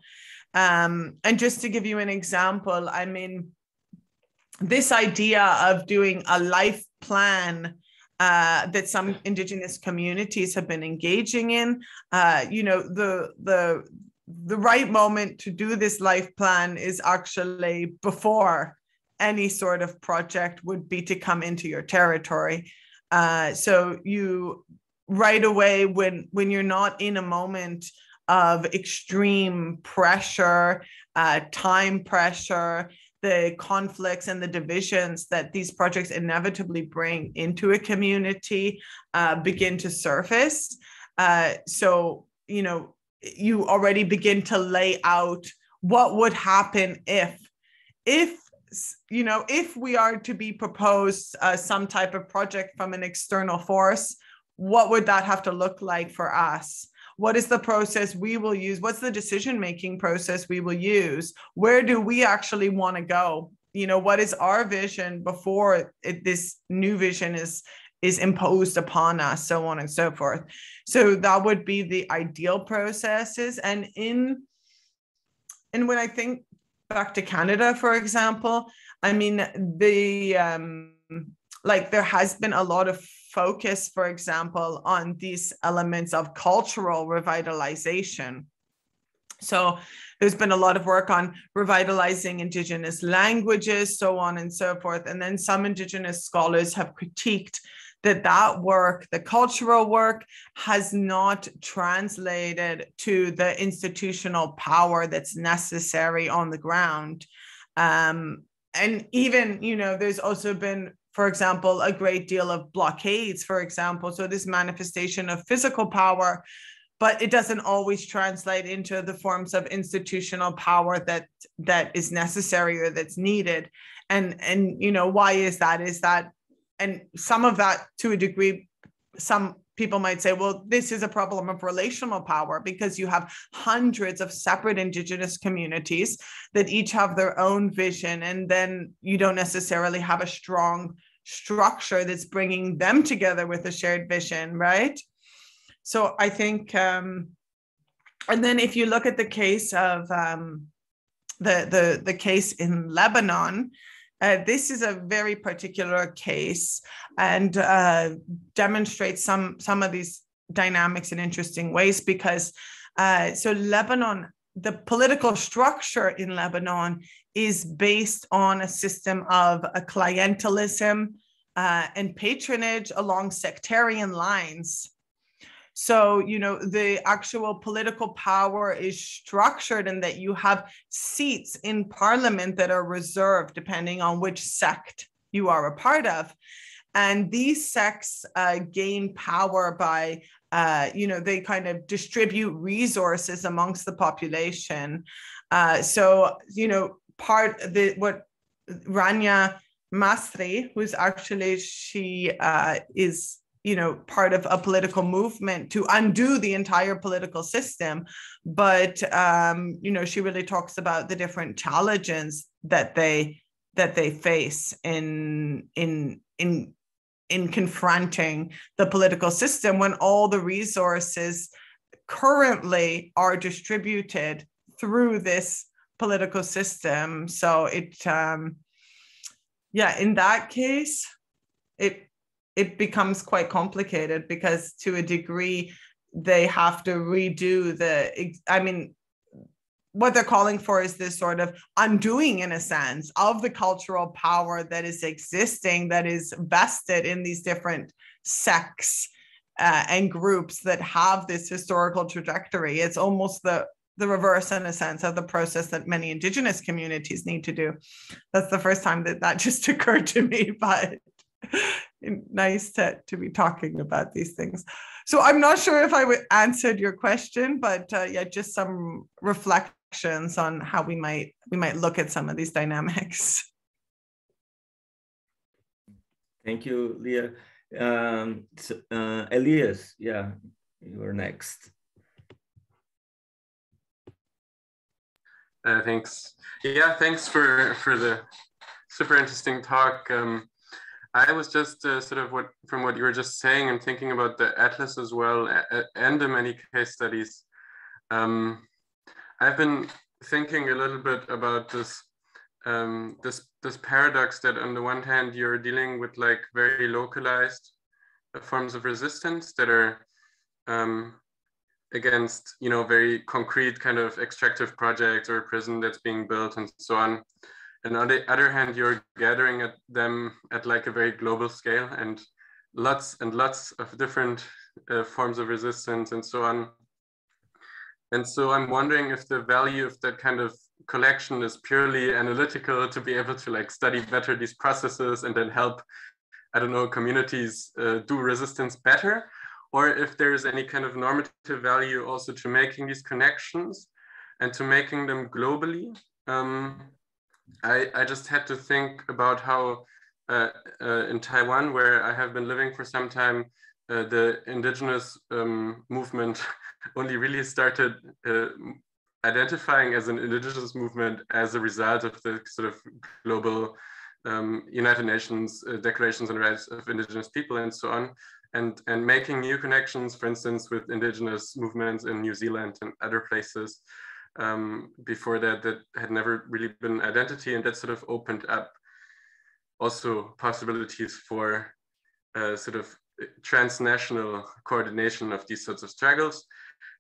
Um, and just to give you an example i mean this idea of doing a life plan uh, that some indigenous communities have been engaging in. Uh, you know, the the the right moment to do this life plan is actually before any sort of project would be to come into your territory. Uh, so you right away when when you're not in a moment of extreme pressure, uh, time pressure, the conflicts and the divisions that these projects inevitably bring into a community uh, begin to surface. Uh, so, you know, you already begin to lay out what would happen if, if you know, if we are to be proposed uh, some type of project from an external force, what would that have to look like for us? What is the process we will use? What's the decision making process we will use? Where do we actually want to go? You know what is our vision before it, this new vision is is imposed upon us so on and so forth? So that would be the ideal processes and in and when i think back to canada for example i mean the um like there has been a lot of focus, for example, on these elements of cultural revitalization. So there's been a lot of work on revitalizing indigenous languages, so on and so forth. And then some indigenous scholars have critiqued that that work, the cultural work, has not translated to the institutional power that's necessary on the ground. Um, and even, you know, there's also been for example, a great deal of blockades, for example. So, this manifestation of physical power, but it doesn't always translate into the forms of institutional power that that is necessary or that's needed. And and you know why is that? Is that and some of that to a degree, some people might say, well, this is a problem of relational power because you have hundreds of separate Indigenous communities that each have their own vision. And then you don't necessarily have a strong structure that's bringing them together with a shared vision, right? So I think, um, and then if you look at the case of um, the, the, the case in Lebanon, uh, this is a very particular case and uh, demonstrates some some of these dynamics in interesting ways because uh, so Lebanon, the political structure in Lebanon is based on a system of a clientelism uh, and patronage along sectarian lines. So, you know, the actual political power is structured in that you have seats in parliament that are reserved depending on which sect you are a part of. And these sects uh, gain power by, uh, you know, they kind of distribute resources amongst the population. Uh, so, you know, part the what Rania Masri, who's actually she uh, is you know part of a political movement to undo the entire political system. But um, you know she really talks about the different challenges that they that they face in in in in confronting the political system when all the resources currently are distributed through this political system. So it um yeah in that case it it becomes quite complicated because to a degree they have to redo the i mean what they're calling for is this sort of undoing in a sense of the cultural power that is existing that is vested in these different sects uh, and groups that have this historical trajectory. It's almost the the reverse in a sense of the process that many indigenous communities need to do that's the first time that that *laughs* just occurred to me but nice to, to be talking about these things. So I'm not sure if I answered your question, but uh, yeah, just some reflections on how we might we might look at some of these dynamics. Thank you, Leah. Um, uh, Elias, yeah, you're next. Uh, thanks. Yeah, thanks for for the super interesting talk. Um, I was just uh, sort of what from what you were just saying and thinking about the atlas as well and the many case studies. Um, I've been thinking a little bit about this um, this this paradox that on the one hand you're dealing with like very localized forms of resistance that are um, against you know very concrete kind of extractive projects or a prison that's being built and so on. And on the other hand you're gathering at them at like a very global scale and lots and lots of different uh, forms of resistance and so on. And so i'm wondering if the value of that kind of collection is purely analytical to be able to like study better these processes and then help i don't know communities uh, do resistance better or if there is any kind of normative value also to making these connections and to making them globally. Um, I, I just had to think about how uh, uh, in Taiwan, where I have been living for some time, uh, the indigenous um, movement *laughs* only really started uh, identifying as an indigenous movement as a result of the sort of global um, United Nations uh, declarations on rights of indigenous people and so on and, and making new connections, for instance, with indigenous movements in New Zealand and other places um, before that that had never really been identity. And that sort of opened up also possibilities for uh, sort of transnational coordination of these sorts of struggles,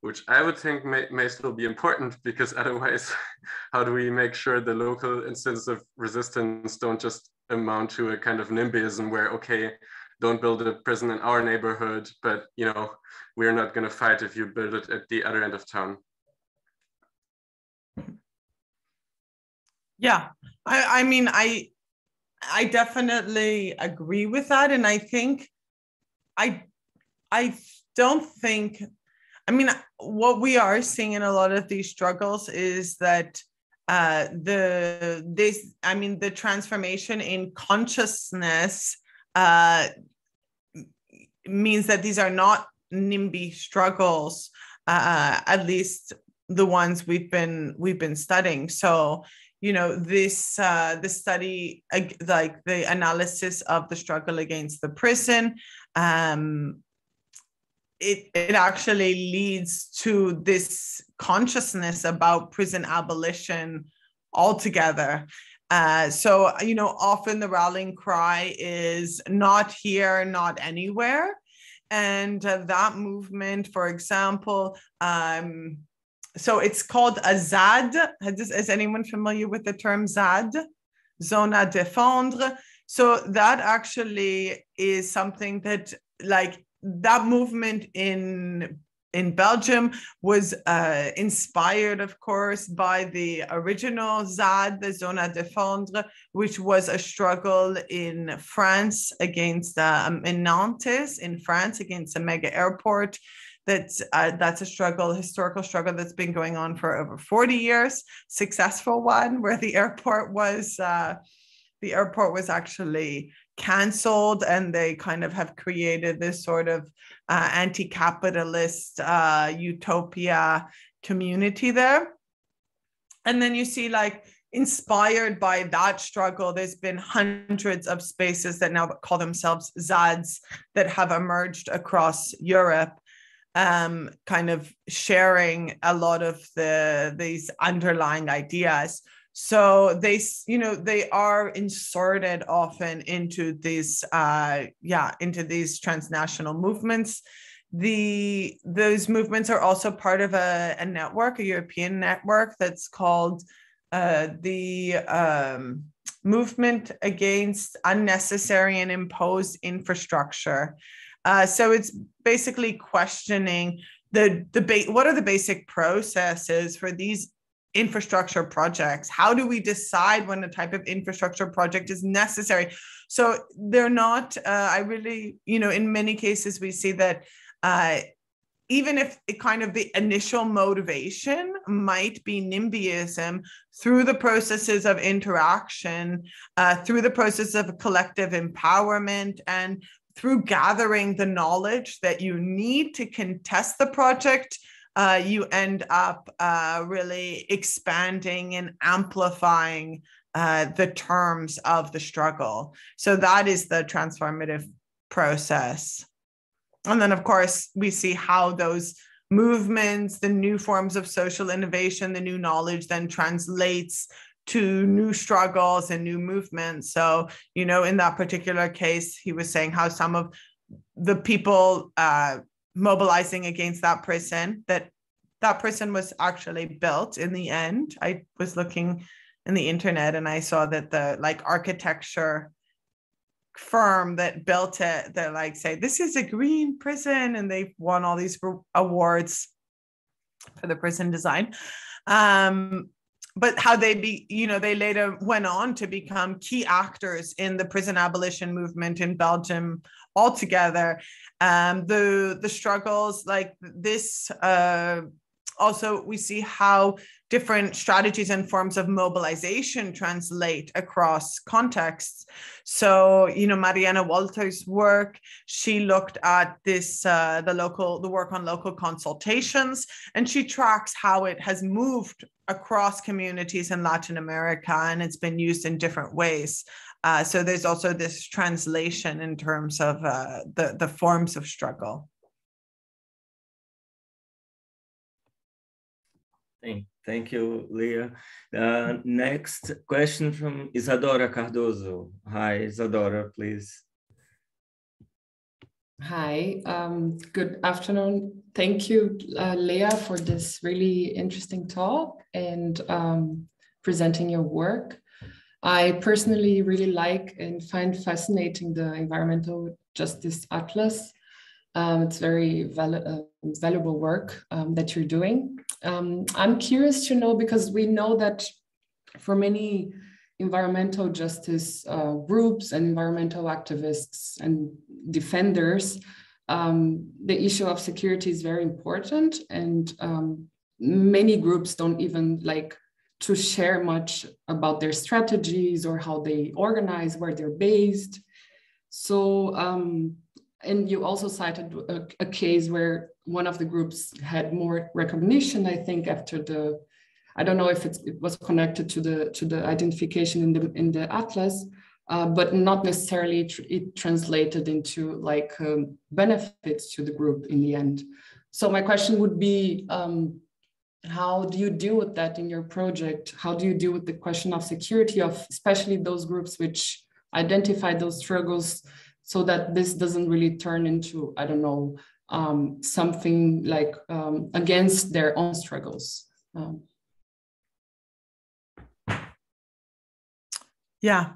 which I would think may, may still be important because *laughs* otherwise, how do we make sure the local instances of resistance don't just amount to a kind of NIMBYism where, okay, don't build a prison in our neighborhood, but you know, we're not going to fight if you build it at the other end of town. Yeah, I, I mean, I, I definitely agree with that, and I think, I, I don't think, I mean, what we are seeing in a lot of these struggles is that uh, the this, I mean, the transformation in consciousness uh, means that these are not NIMBY struggles, uh, at least the ones we've been we've been studying. So you know this uh, the study like the analysis of the struggle against the prison um, it, it actually leads to this consciousness about prison abolition altogether uh, so, you know, often the rallying cry is not here, not anywhere. And uh, that movement, for example, um, so it's called a ZAD. Is, is anyone familiar with the term ZAD? zone à défendre. So that actually is something that, like, that movement in in Belgium was uh, inspired, of course, by the original ZAD, the Zone à Défendre, which was a struggle in France against, um, in Nantes, in France, against a mega airport. That's, uh, that's a struggle, historical struggle that's been going on for over 40 years, successful one, where the airport was. Uh, the airport was actually canceled and they kind of have created this sort of uh, anti-capitalist uh, utopia community there. And then you see like inspired by that struggle there's been hundreds of spaces that now call themselves zads that have emerged across europe um, kind of sharing a lot of the these underlying ideas so they you know they are inserted often into these uh yeah into these transnational movements. The those movements are also part of a, a network a european network that's called uh, the um, movement against unnecessary and imposed infrastructure. Uh, so it's basically questioning the debate what are the basic processes for these infrastructure projects? How do we decide when a type of infrastructure project is necessary? So they're not, uh, I really, you know, in many cases, we see that uh, even if it kind of the initial motivation might be NIMBYism, through the processes of interaction, uh, through the process of collective empowerment, and through gathering the knowledge that you need to contest the project, uh, you end up uh, really expanding and amplifying uh, the terms of the struggle. So that is the transformative process. And then, of course, we see how those movements, the new forms of social innovation, the new knowledge then translates to new struggles and new movements. So, you know, in that particular case, he was saying how some of the people uh, mobilizing against that prison, that that prison was actually built in the end. I was looking in the internet and I saw that the like architecture firm that built it, that like say, this is a green prison, and they've won all these awards for the prison design. Um, but how they be you know they later went on to become key actors in the prison abolition movement in belgium altogether um the the struggles like this uh also we see how different strategies and forms of mobilization translate across contexts. So, you know, Mariana Walter's work, she looked at this, uh, the local, the work on local consultations, and she tracks how it has moved across communities in Latin America and it's been used in different ways. Uh, so there's also this translation in terms of uh, the, the forms of struggle. Thank, thank you, Leah. Uh, next question from Isadora Cardozo. Hi, Isadora, please. Hi, um, good afternoon. Thank you, uh, Leah, for this really interesting talk and um, presenting your work. I personally really like and find fascinating the Environmental Justice Atlas. Um, it's very val uh, valuable work um, that you're doing. Um, I'm curious to know because we know that for many environmental justice uh, groups and environmental activists and defenders, um, the issue of security is very important, and um, many groups don't even like to share much about their strategies or how they organize, where they're based. So, um, and you also cited a, a case where one of the groups had more recognition, I think, after the, I don't know if it was connected to the to the identification in the in the atlas, uh, but not necessarily tr it translated into like um, benefits to the group in the end. So my question would be, um, how do you deal with that in your project? How do you deal with the question of security of especially those groups which identify those struggles so that this doesn't really turn into, I don't know, um, something like um, against their own struggles. Um. Yeah.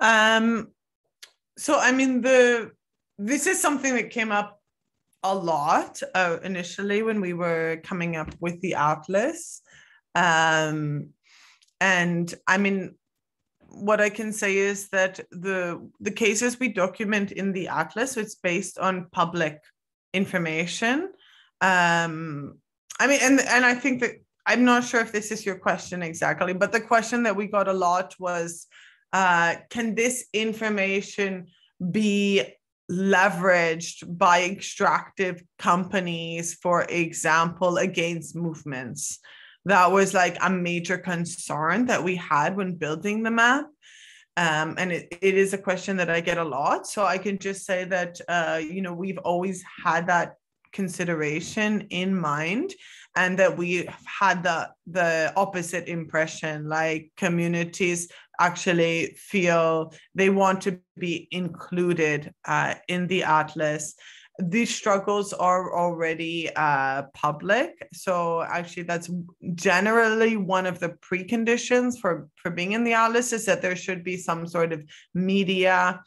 Um, so, I mean, the this is something that came up a lot uh, initially when we were coming up with the atlas. Um, and I mean, what I can say is that the the cases we document in the atlas, it's based on public information. Um, I mean, and and I think that I'm not sure if this is your question exactly, but the question that we got a lot was, uh, can this information be leveraged by extractive companies, for example, against movements? That was like a major concern that we had when building the map. Um, and it, it is a question that I get a lot. So I can just say that, uh, you know, we've always had that consideration in mind and that we had the the opposite impression like communities actually feel they want to be included uh, in the atlas these struggles are already uh, public. So actually, that's generally one of the preconditions for, for being in the atlas is that there should be some sort of media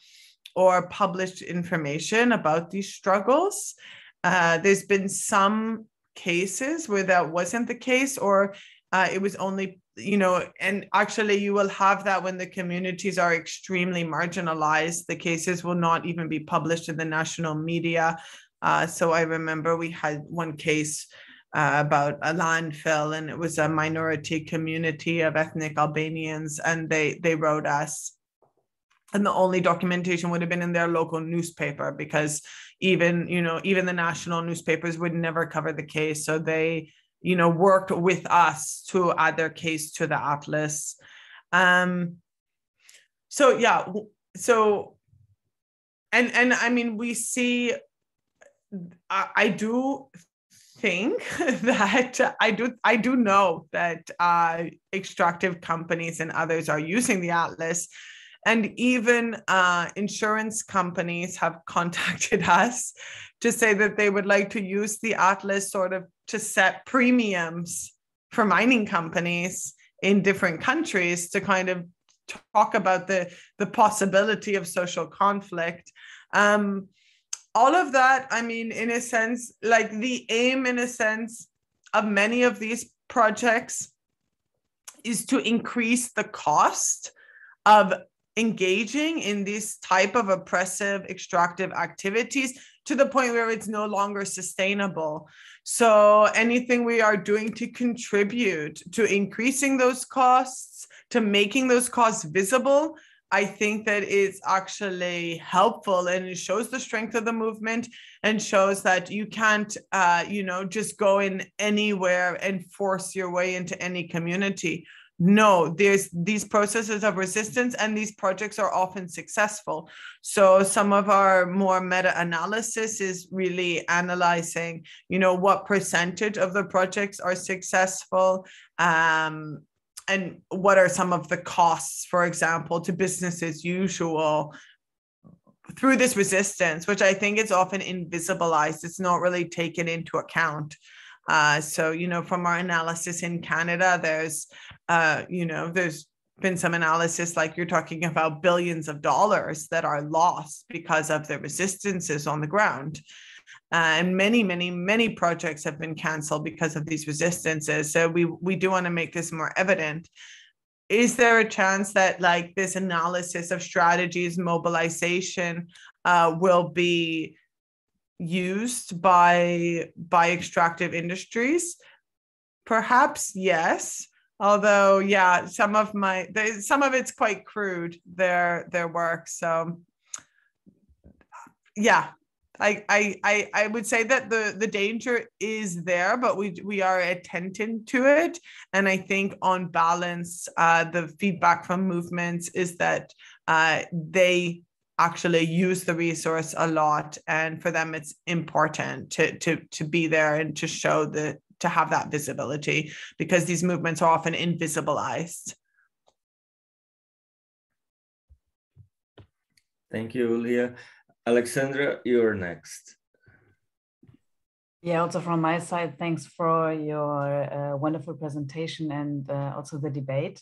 or published information about these struggles. Uh, there's been some cases where that wasn't the case, or uh, it was only you know and actually you will have that when the communities are extremely marginalized the cases will not even be published in the national media. Uh, so i remember we had one case uh, about a landfill and it was a minority community of ethnic albanians and they they wrote us. And the only documentation would have been in their local newspaper because even you know even the national newspapers would never cover the case. So they you know, worked with us to add their case to the atlas. Um, so yeah, so and and I mean we see I, I do think *laughs* that I do I do know that uh, extractive companies and others are using the atlas, and even uh, insurance companies have *laughs* contacted us to say that they would like to use the atlas sort of to set premiums for mining companies in different countries to kind of talk about the the possibility of social conflict. Um, all of that, I mean, in a sense, like the aim, in a sense, of many of these projects is to increase the cost of engaging in this type of oppressive extractive activities to the point where it's no longer sustainable. So anything we are doing to contribute to increasing those costs, to making those costs visible, I think that it's actually helpful and it shows the strength of the movement and shows that you can't, uh, you know, just go in anywhere and force your way into any community no there's these processes of resistance and these projects are often successful. So some of our more meta-analysis is really analyzing you know what percentage of the projects are successful um, and what are some of the costs for example to business as usual through this resistance which i think is often invisibilized. It's not really taken into account. Uh, so, you know, from our analysis in Canada, there's, uh, you know, there's been some analysis like you're talking about billions of dollars that are lost because of the resistances on the ground. Uh, and many, many, many projects have been canceled because of these resistances. So we we do want to make this more evident. Is there a chance that like this analysis of strategies, mobilization, uh, will be used by by extractive industries perhaps yes although yeah some of my they, some of it's quite crude their their work so. Yeah I, I I I would say that the the danger is there, but we we are attentive to it, and I think on balance, uh, the feedback from movements is that uh, they actually use the resource a lot and for them it's important to to to be there and to show the to have that visibility because these movements are often invisibilized. Thank you leah. Alexandra you're next. Yeah, also from my side, thanks for your uh, wonderful presentation and uh, also the debate.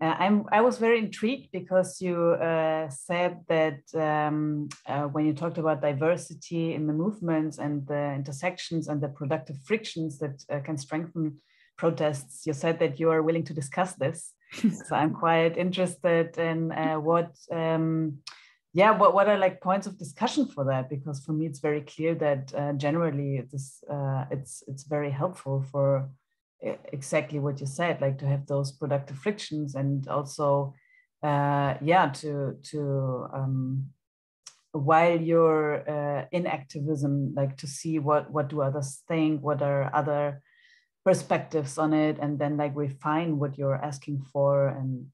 Uh, I'm, I was very intrigued because you uh, said that um, uh, when you talked about diversity in the movements and the intersections and the productive frictions that uh, can strengthen protests, you said that you are willing to discuss this. *laughs* so I'm quite interested in uh, what, um, yeah, what, what are like points of discussion for that? Because for me, it's very clear that uh, generally this, it's, it's very helpful for exactly what you said, like to have those productive frictions and also, uh, yeah, to to um, while you're uh, in activism, like to see what what do others think, what are other perspectives on it and then like refine what you're asking for. And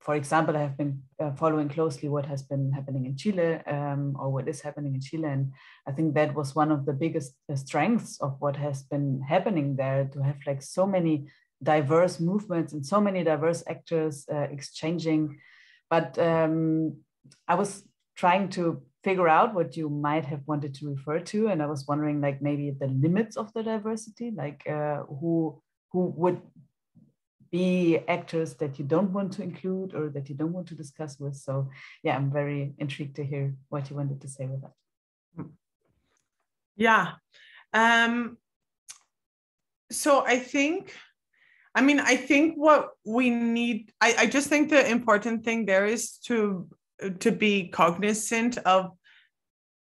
for example i have been uh, following closely what has been happening in chile um, or what is happening in chile. And i think that was one of the biggest uh, strengths of what has been happening there to have like so many diverse movements and so many diverse actors uh, exchanging. But um, i was trying to figure out what you might have wanted to refer to and i was wondering like maybe the limits of the diversity like uh, who who would be actors that you don't want to include or that you don't want to discuss with. So yeah i'm very intrigued to hear what you wanted to say with that. Yeah. Um so i think i mean i think what we need I, I just think the important thing there is to to be cognizant of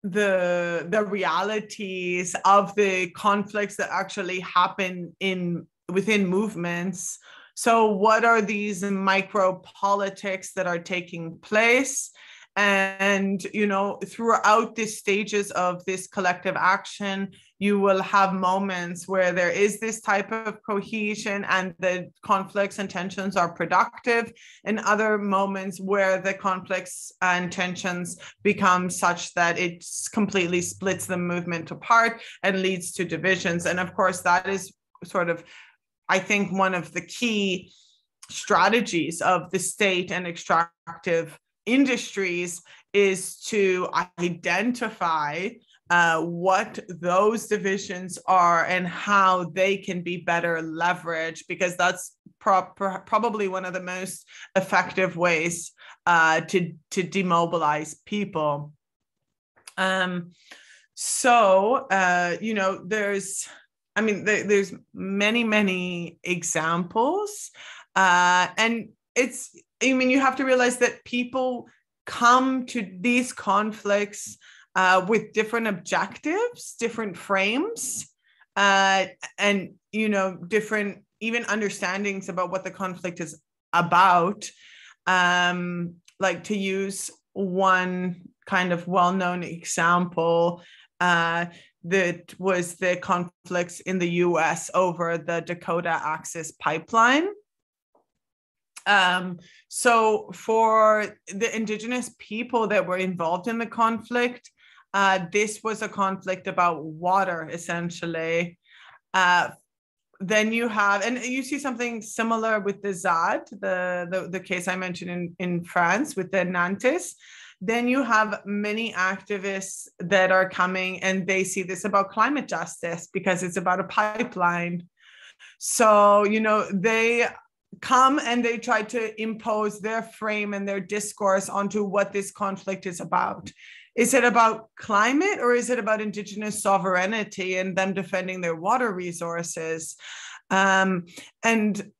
the the realities of the conflicts that actually happen in within movements. So what are these micro politics that are taking place and you know throughout the stages of this collective action you will have moments where there is this type of cohesion and the conflicts and tensions are productive and other moments where the conflicts and tensions become such that it completely splits the movement apart and leads to divisions. And of course that is sort of i think one of the key strategies of the state and extractive industries is to identify uh, what those divisions are and how they can be better leveraged because that's pro- pro- probably one of the most effective ways uh, to to demobilize people. Um, so uh, you know there's i mean there, there's many many examples uh, and it's I mean, you have to realize that people come to these conflicts uh, with different objectives, different frames, uh, and you know, different even understandings about what the conflict is about. Um, like to use one kind of well-known example uh, that was the conflicts in the U.S. over the Dakota Access Pipeline. Um, so, for the indigenous people that were involved in the conflict, uh, this was a conflict about water, essentially. Uh, then you have, and you see something similar with the ZAD, the, the, the case I mentioned in, in France with the Nantes. Then you have many activists that are coming and they see this about climate justice because it's about a pipeline. So, you know, they come and they try to impose their frame and their discourse onto what this conflict is about. Is it about climate or is it about indigenous sovereignty and them defending their water resources? Um, and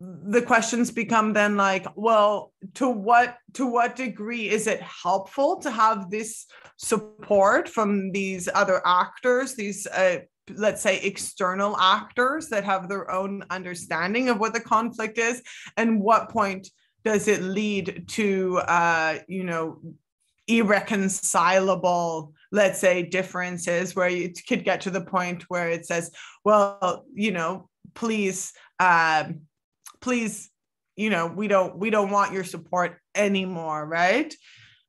the questions become then like well to what to what degree is it helpful to have this support from these other actors these uh, let's say external actors that have their own understanding of what the conflict is and what point does it lead to uh, you know irreconcilable let's say differences where you could get to the point where it says well you know please uh, please you know we don't we don't want your support anymore right?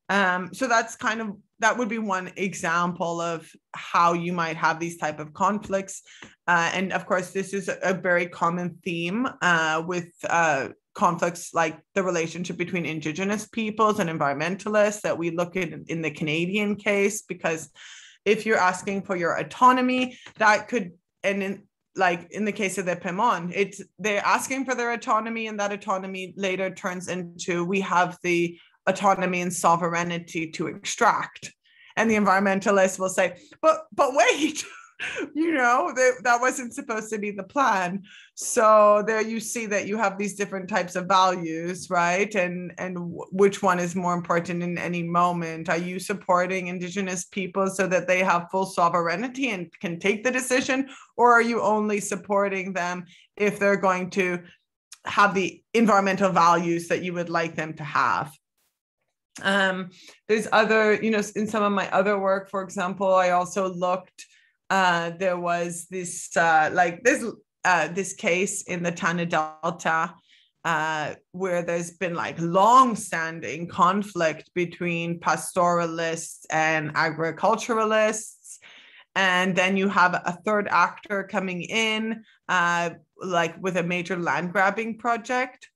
Um, so that's kind of that would be one example of how you might have these type of conflicts. Uh, and of course this is a, very common theme uh, with uh, conflicts like the relationship between indigenous peoples and environmentalists that we look at in the canadian case because if you're asking for your autonomy that could and in, like in the case of the Pemon, it's they're asking for their autonomy, and that autonomy later turns into we have the autonomy and sovereignty to extract. And the environmentalists will say, but but wait, *laughs* you know, they, that wasn't supposed to be the plan. So there you see that you have these different types of values, right? And and which one is more important in any moment? Are you supporting indigenous people so that they have full sovereignty and can take the decision or are you only supporting them if they're going to have the environmental values that you would like them to have? Um, there's other, you know, in some of my other work, for example, I also looked, uh, there was this, uh, like this, uh, this case in the Tana Delta uh, where there's been like long-standing conflict between pastoralists and agriculturalists. And then you have a third actor coming in uh, like with a major land grabbing project.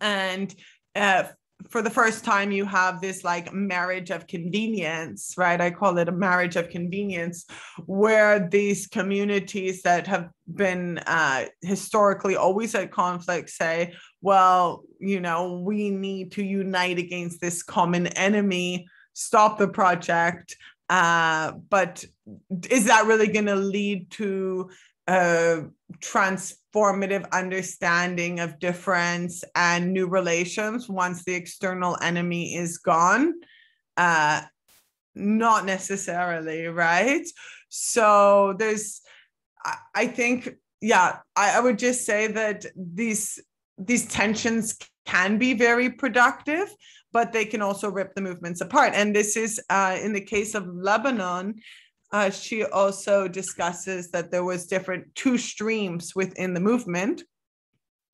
And uh, for the first time you have this like marriage of convenience right? I call it a marriage of convenience where these communities that have been uh, historically always at conflict say well you know we need to unite against this common enemy stop the project uh, but is that really going to lead to a transformative understanding of difference and new relations once the external enemy is gone uh not necessarily right so there's i think yeah I, I would just say that these these tensions can be very productive but they can also rip the movements apart. And this is uh, in the case of Lebanon. Uh, she also discusses that there was different two streams within the movement.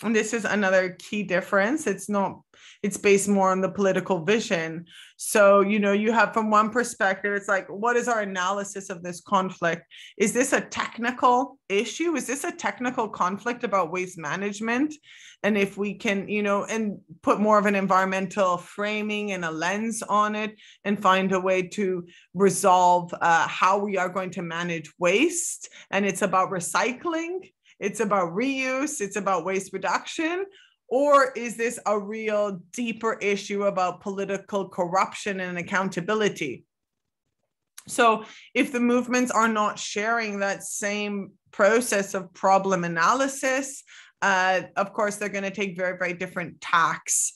And this is another key difference. It's not it's based more on the political vision. So you know you have from one perspective it's like what is our analysis of this conflict? Is this a technical issue? Is this a technical conflict about waste management? And if we can you know and put more of an environmental framing and a lens on it and find a way to resolve uh, how we are going to manage waste. And it's about recycling it's about reuse, it's about waste reduction? Or is this a real deeper issue about political corruption and accountability? So, if the movements are not sharing that same process of problem analysis, uh, of course, they're going to take very, very different tacks.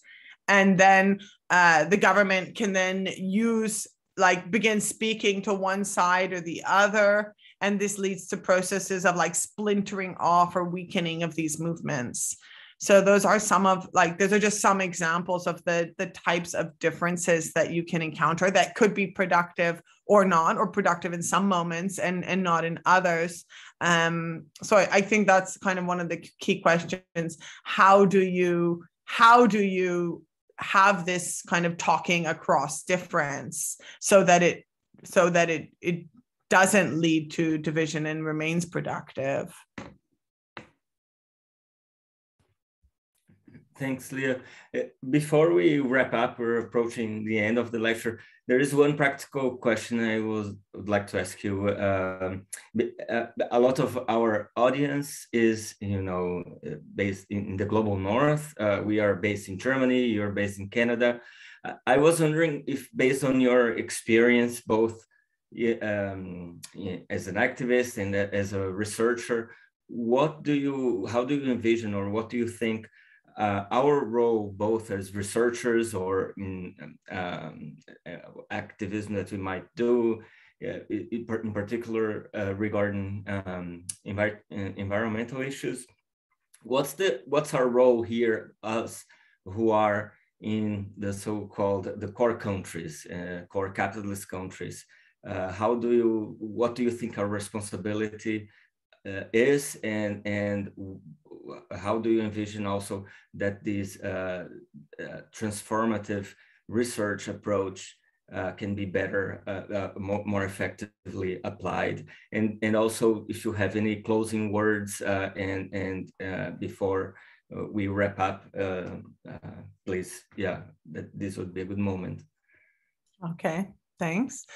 And then uh, the government can then use, like, begin speaking to one side or the other and this leads to processes of like splintering off or weakening of these movements so those are some of like those are just some examples of the the types of differences that you can encounter that could be productive or not or productive in some moments and and not in others um so I, I think that's kind of one of the key questions how do you how do you have this kind of talking across difference so that it so that it it doesn't lead to division and remains productive. Thanks, Leah. Uh, before we wrap up, we're approaching the end of the lecture. There is one practical question I would, would like to ask you. Um, uh, a lot of our audience is, you know, uh, based in the global north. Uh, we are based in Germany. You're based in Canada. I was wondering if, based on your experience, both um, as an activist and as a researcher, what do you, how do you envision or what do you think uh, our role, both as researchers or in um, uh, activism that we might do, uh, in, particular uh, regarding um, envir environmental issues, what's the what's our role here, us who are in the so-called the core countries, uh, core capitalist countries? uh, how do you what do you think our responsibility uh, is and and how do you envision also that this uh, uh transformative research approach uh, can be better uh, more, more, effectively applied and and also if you have any closing words and and before we wrap up please yeah that this would be a good moment okay Thanks.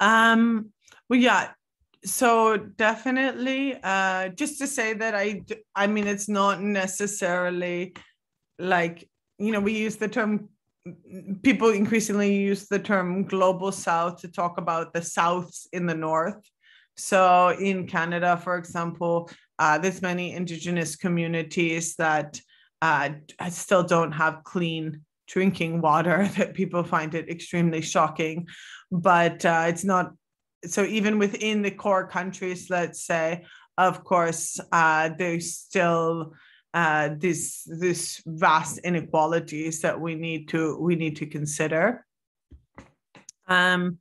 Um, well, yeah. So definitely, uh, just to say that I, I mean, it's not necessarily like you know we use the term. People increasingly use the term global south to talk about the souths in the north. So in Canada, for example, uh, there's many indigenous communities that uh, still don't have clean drinking water *laughs* that people find it extremely shocking but uh, it's not so even within the core countries let's say of course uh, there's still uh, this this vast inequalities that we need to we need to consider. Um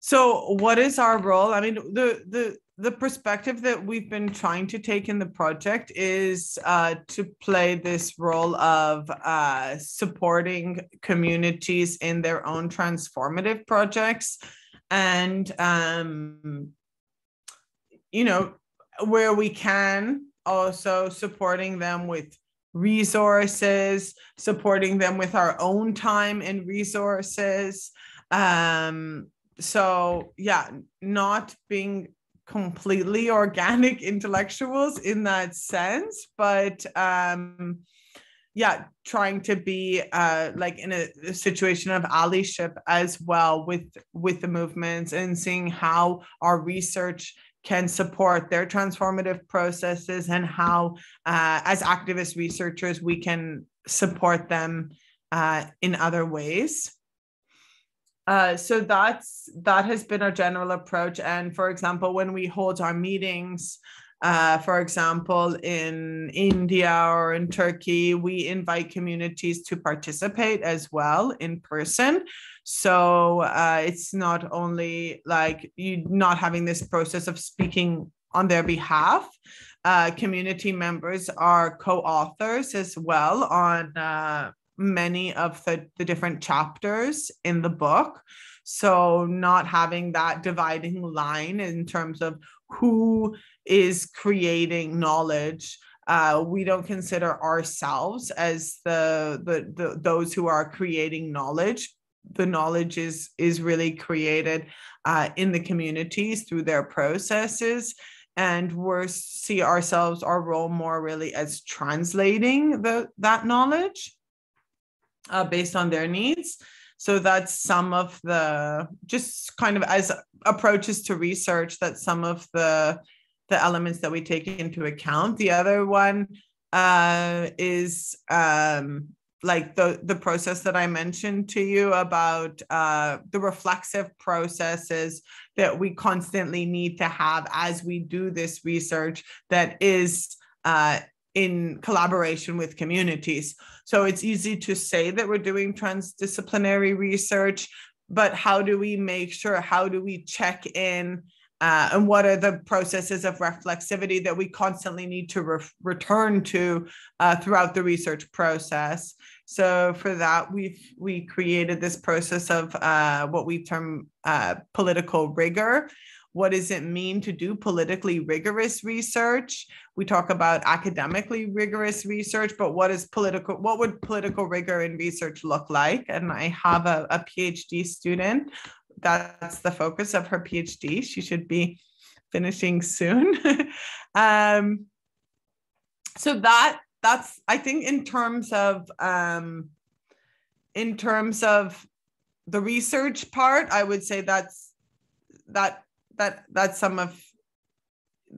so what is our role? I mean the the the perspective that we've been trying to take in the project is uh, to play this role of uh, supporting communities in their own transformative projects and um, you know where we can also supporting them with resources supporting them with our own time and resources. Um, so yeah not being completely *laughs* organic intellectuals in that sense but um yeah trying to be uh like in a, a, situation of allyship as well with with the movements and seeing how our research can support their transformative processes and how uh, as activist researchers we can support them uh, in other ways uh, so that's that has been our general approach. And for example, when we hold our meetings, Uh, for example, in India or in Turkey, we invite communities to participate as well in person. So uh, it's not only like you not having this process of speaking on their behalf. Uh, community members are co-authors as well on uh, many of the, the different chapters in the book. So not having that dividing line in terms of who is creating knowledge uh, we don't consider ourselves as the, the, the those who are creating knowledge. The knowledge is is really created uh, in the communities through their processes and we see ourselves our role more really as translating the that knowledge uh, based on their needs. So that's some of the just kind of as approaches to research that some of the the elements that we take into account the other one uh, is um, like the the process that i mentioned to you about uh, the reflexive processes that we constantly need to have as we do this research that is uh, in collaboration with communities. So it's easy to say that we're doing transdisciplinary research, but how do we make sure, how do we check in? Uh, and what are the processes of reflexivity that we constantly need to re- return to uh, throughout the research process? So for that, we've we created this process of uh, what we term uh, political rigor, what does it mean to do politically rigorous research? We talk about academically rigorous research, but what is political, what would political rigor in research look like? And I have a, a PhD student. That's the focus of her PhD. She should be finishing soon. *laughs* um, so that that's I think in terms of um, in terms of the research part, I would say that's that that that's some of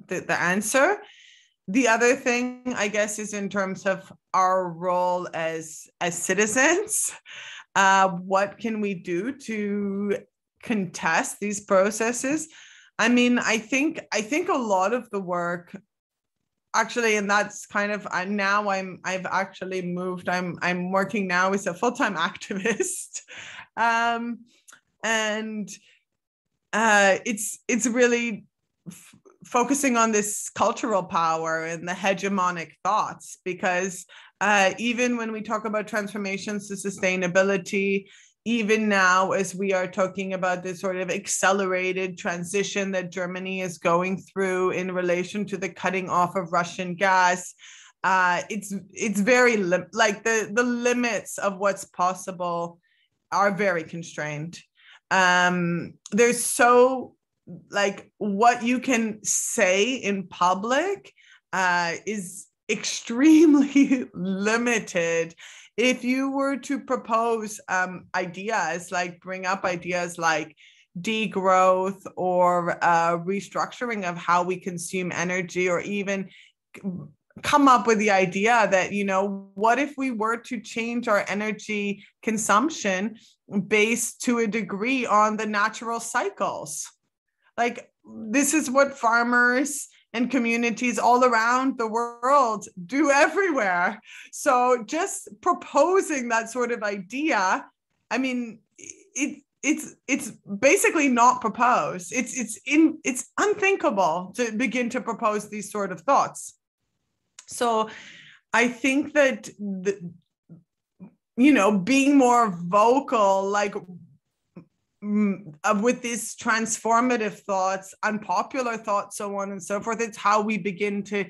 the, the answer the other thing i guess is in terms of our role as as citizens uh, what can we do to contest these processes. I mean i think i think a lot of the work actually and that's kind of I, now i'm i've actually moved i'm i'm working now as a full-time *laughs* activist. Um and uh, it's it's really f- focusing on this cultural power and the hegemonic thoughts because uh, even when we talk about transformations to sustainability even now as we are talking about this sort of accelerated transition that germany is going through in relation to the cutting off of russian gas uh, it's it's very li- like the the limits of what's possible are very constrained. Um, there's so like what you can say in public uh, is extremely *laughs* limited if you were to propose um, ideas like bring up ideas like degrowth or uh, restructuring of how we consume energy or even come up with the idea that you know what if we were to change our energy consumption based to a degree on the natural cycles? Like this is what farmers and communities all around the world do everywhere. So just proposing that sort of idea i mean it it's it's basically not proposed. It's it's in it's unthinkable to begin to propose these sort of thoughts. So I think that the, you know being more vocal like Uh, with these transformative thoughts unpopular thoughts so on and so forth it's how we begin to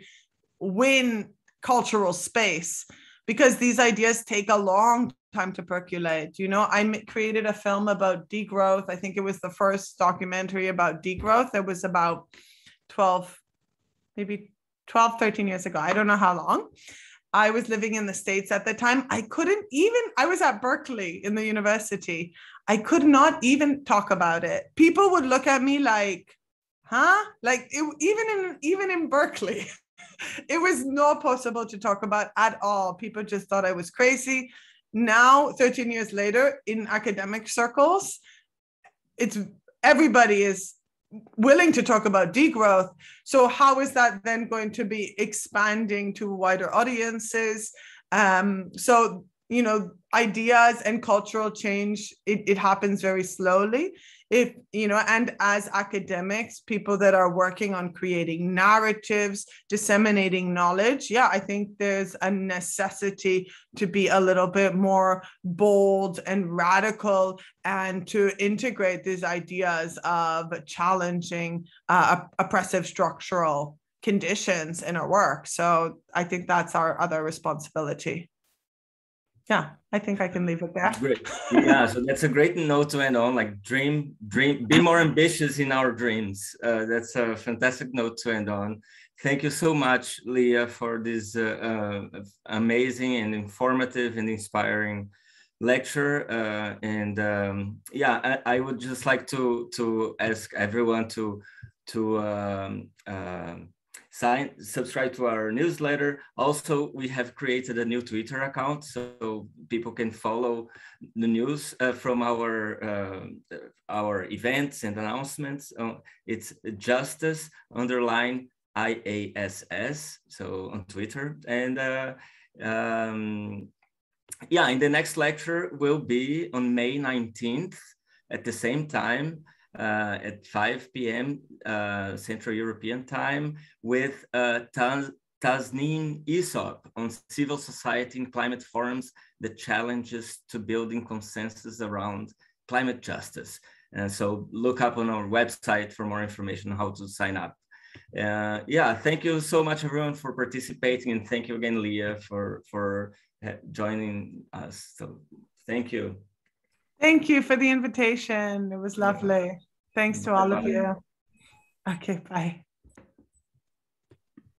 win cultural space because these ideas take a long time to percolate you know i created a film about degrowth i think it was the first documentary about degrowth it was about 12 maybe 12, 13 years ago. I don't know how long. I was living in the States at the time. I couldn't even, I was at Berkeley in the university. I could not even talk about it. People would look at me like, huh? Like it, even in even in Berkeley, *laughs* it was not possible to talk about at all. People just thought I was crazy. Now, 13 years later, in academic circles, it's everybody is willing to talk about degrowth. So how is that then going to be expanding to wider audiences? Um, so you know, ideas and cultural change, it, it happens very slowly if you know and as academics people that are working on creating narratives disseminating knowledge yeah i think there's a necessity to be a little bit more bold and radical and to integrate these ideas of challenging uh, oppressive structural conditions in our work. So i think that's our other responsibility. Yeah i think i can leave it there. Great. Yeah so that's a great note to end on like dream dream be more ambitious in our dreams. Uh, that's a fantastic note to end on. Thank you so much leah for this uh, uh, amazing and informative and inspiring lecture. Uh, and um, yeah I, I, would just like to to ask everyone to to um, um sign, subscribe to our newsletter. Also, we have created a new Twitter account so people can follow the news uh, from our uh, our events and announcements. Uh, it's justice underline IASS, so on Twitter. And uh, um, yeah, in the next lecture will be on May 19th at the same time uh, at 5 p.m. Uh, Central European time with uh, Taz Tasneem Essop on civil society and climate forums, the challenges to building consensus around climate justice. And so look up on our website for more information on how to sign up. Uh, yeah, thank you so much everyone for participating and thank you again, Leah, for, for joining us. So thank you. Thank you for the invitation. It was lovely. Thanks to all of you. Okay, bye.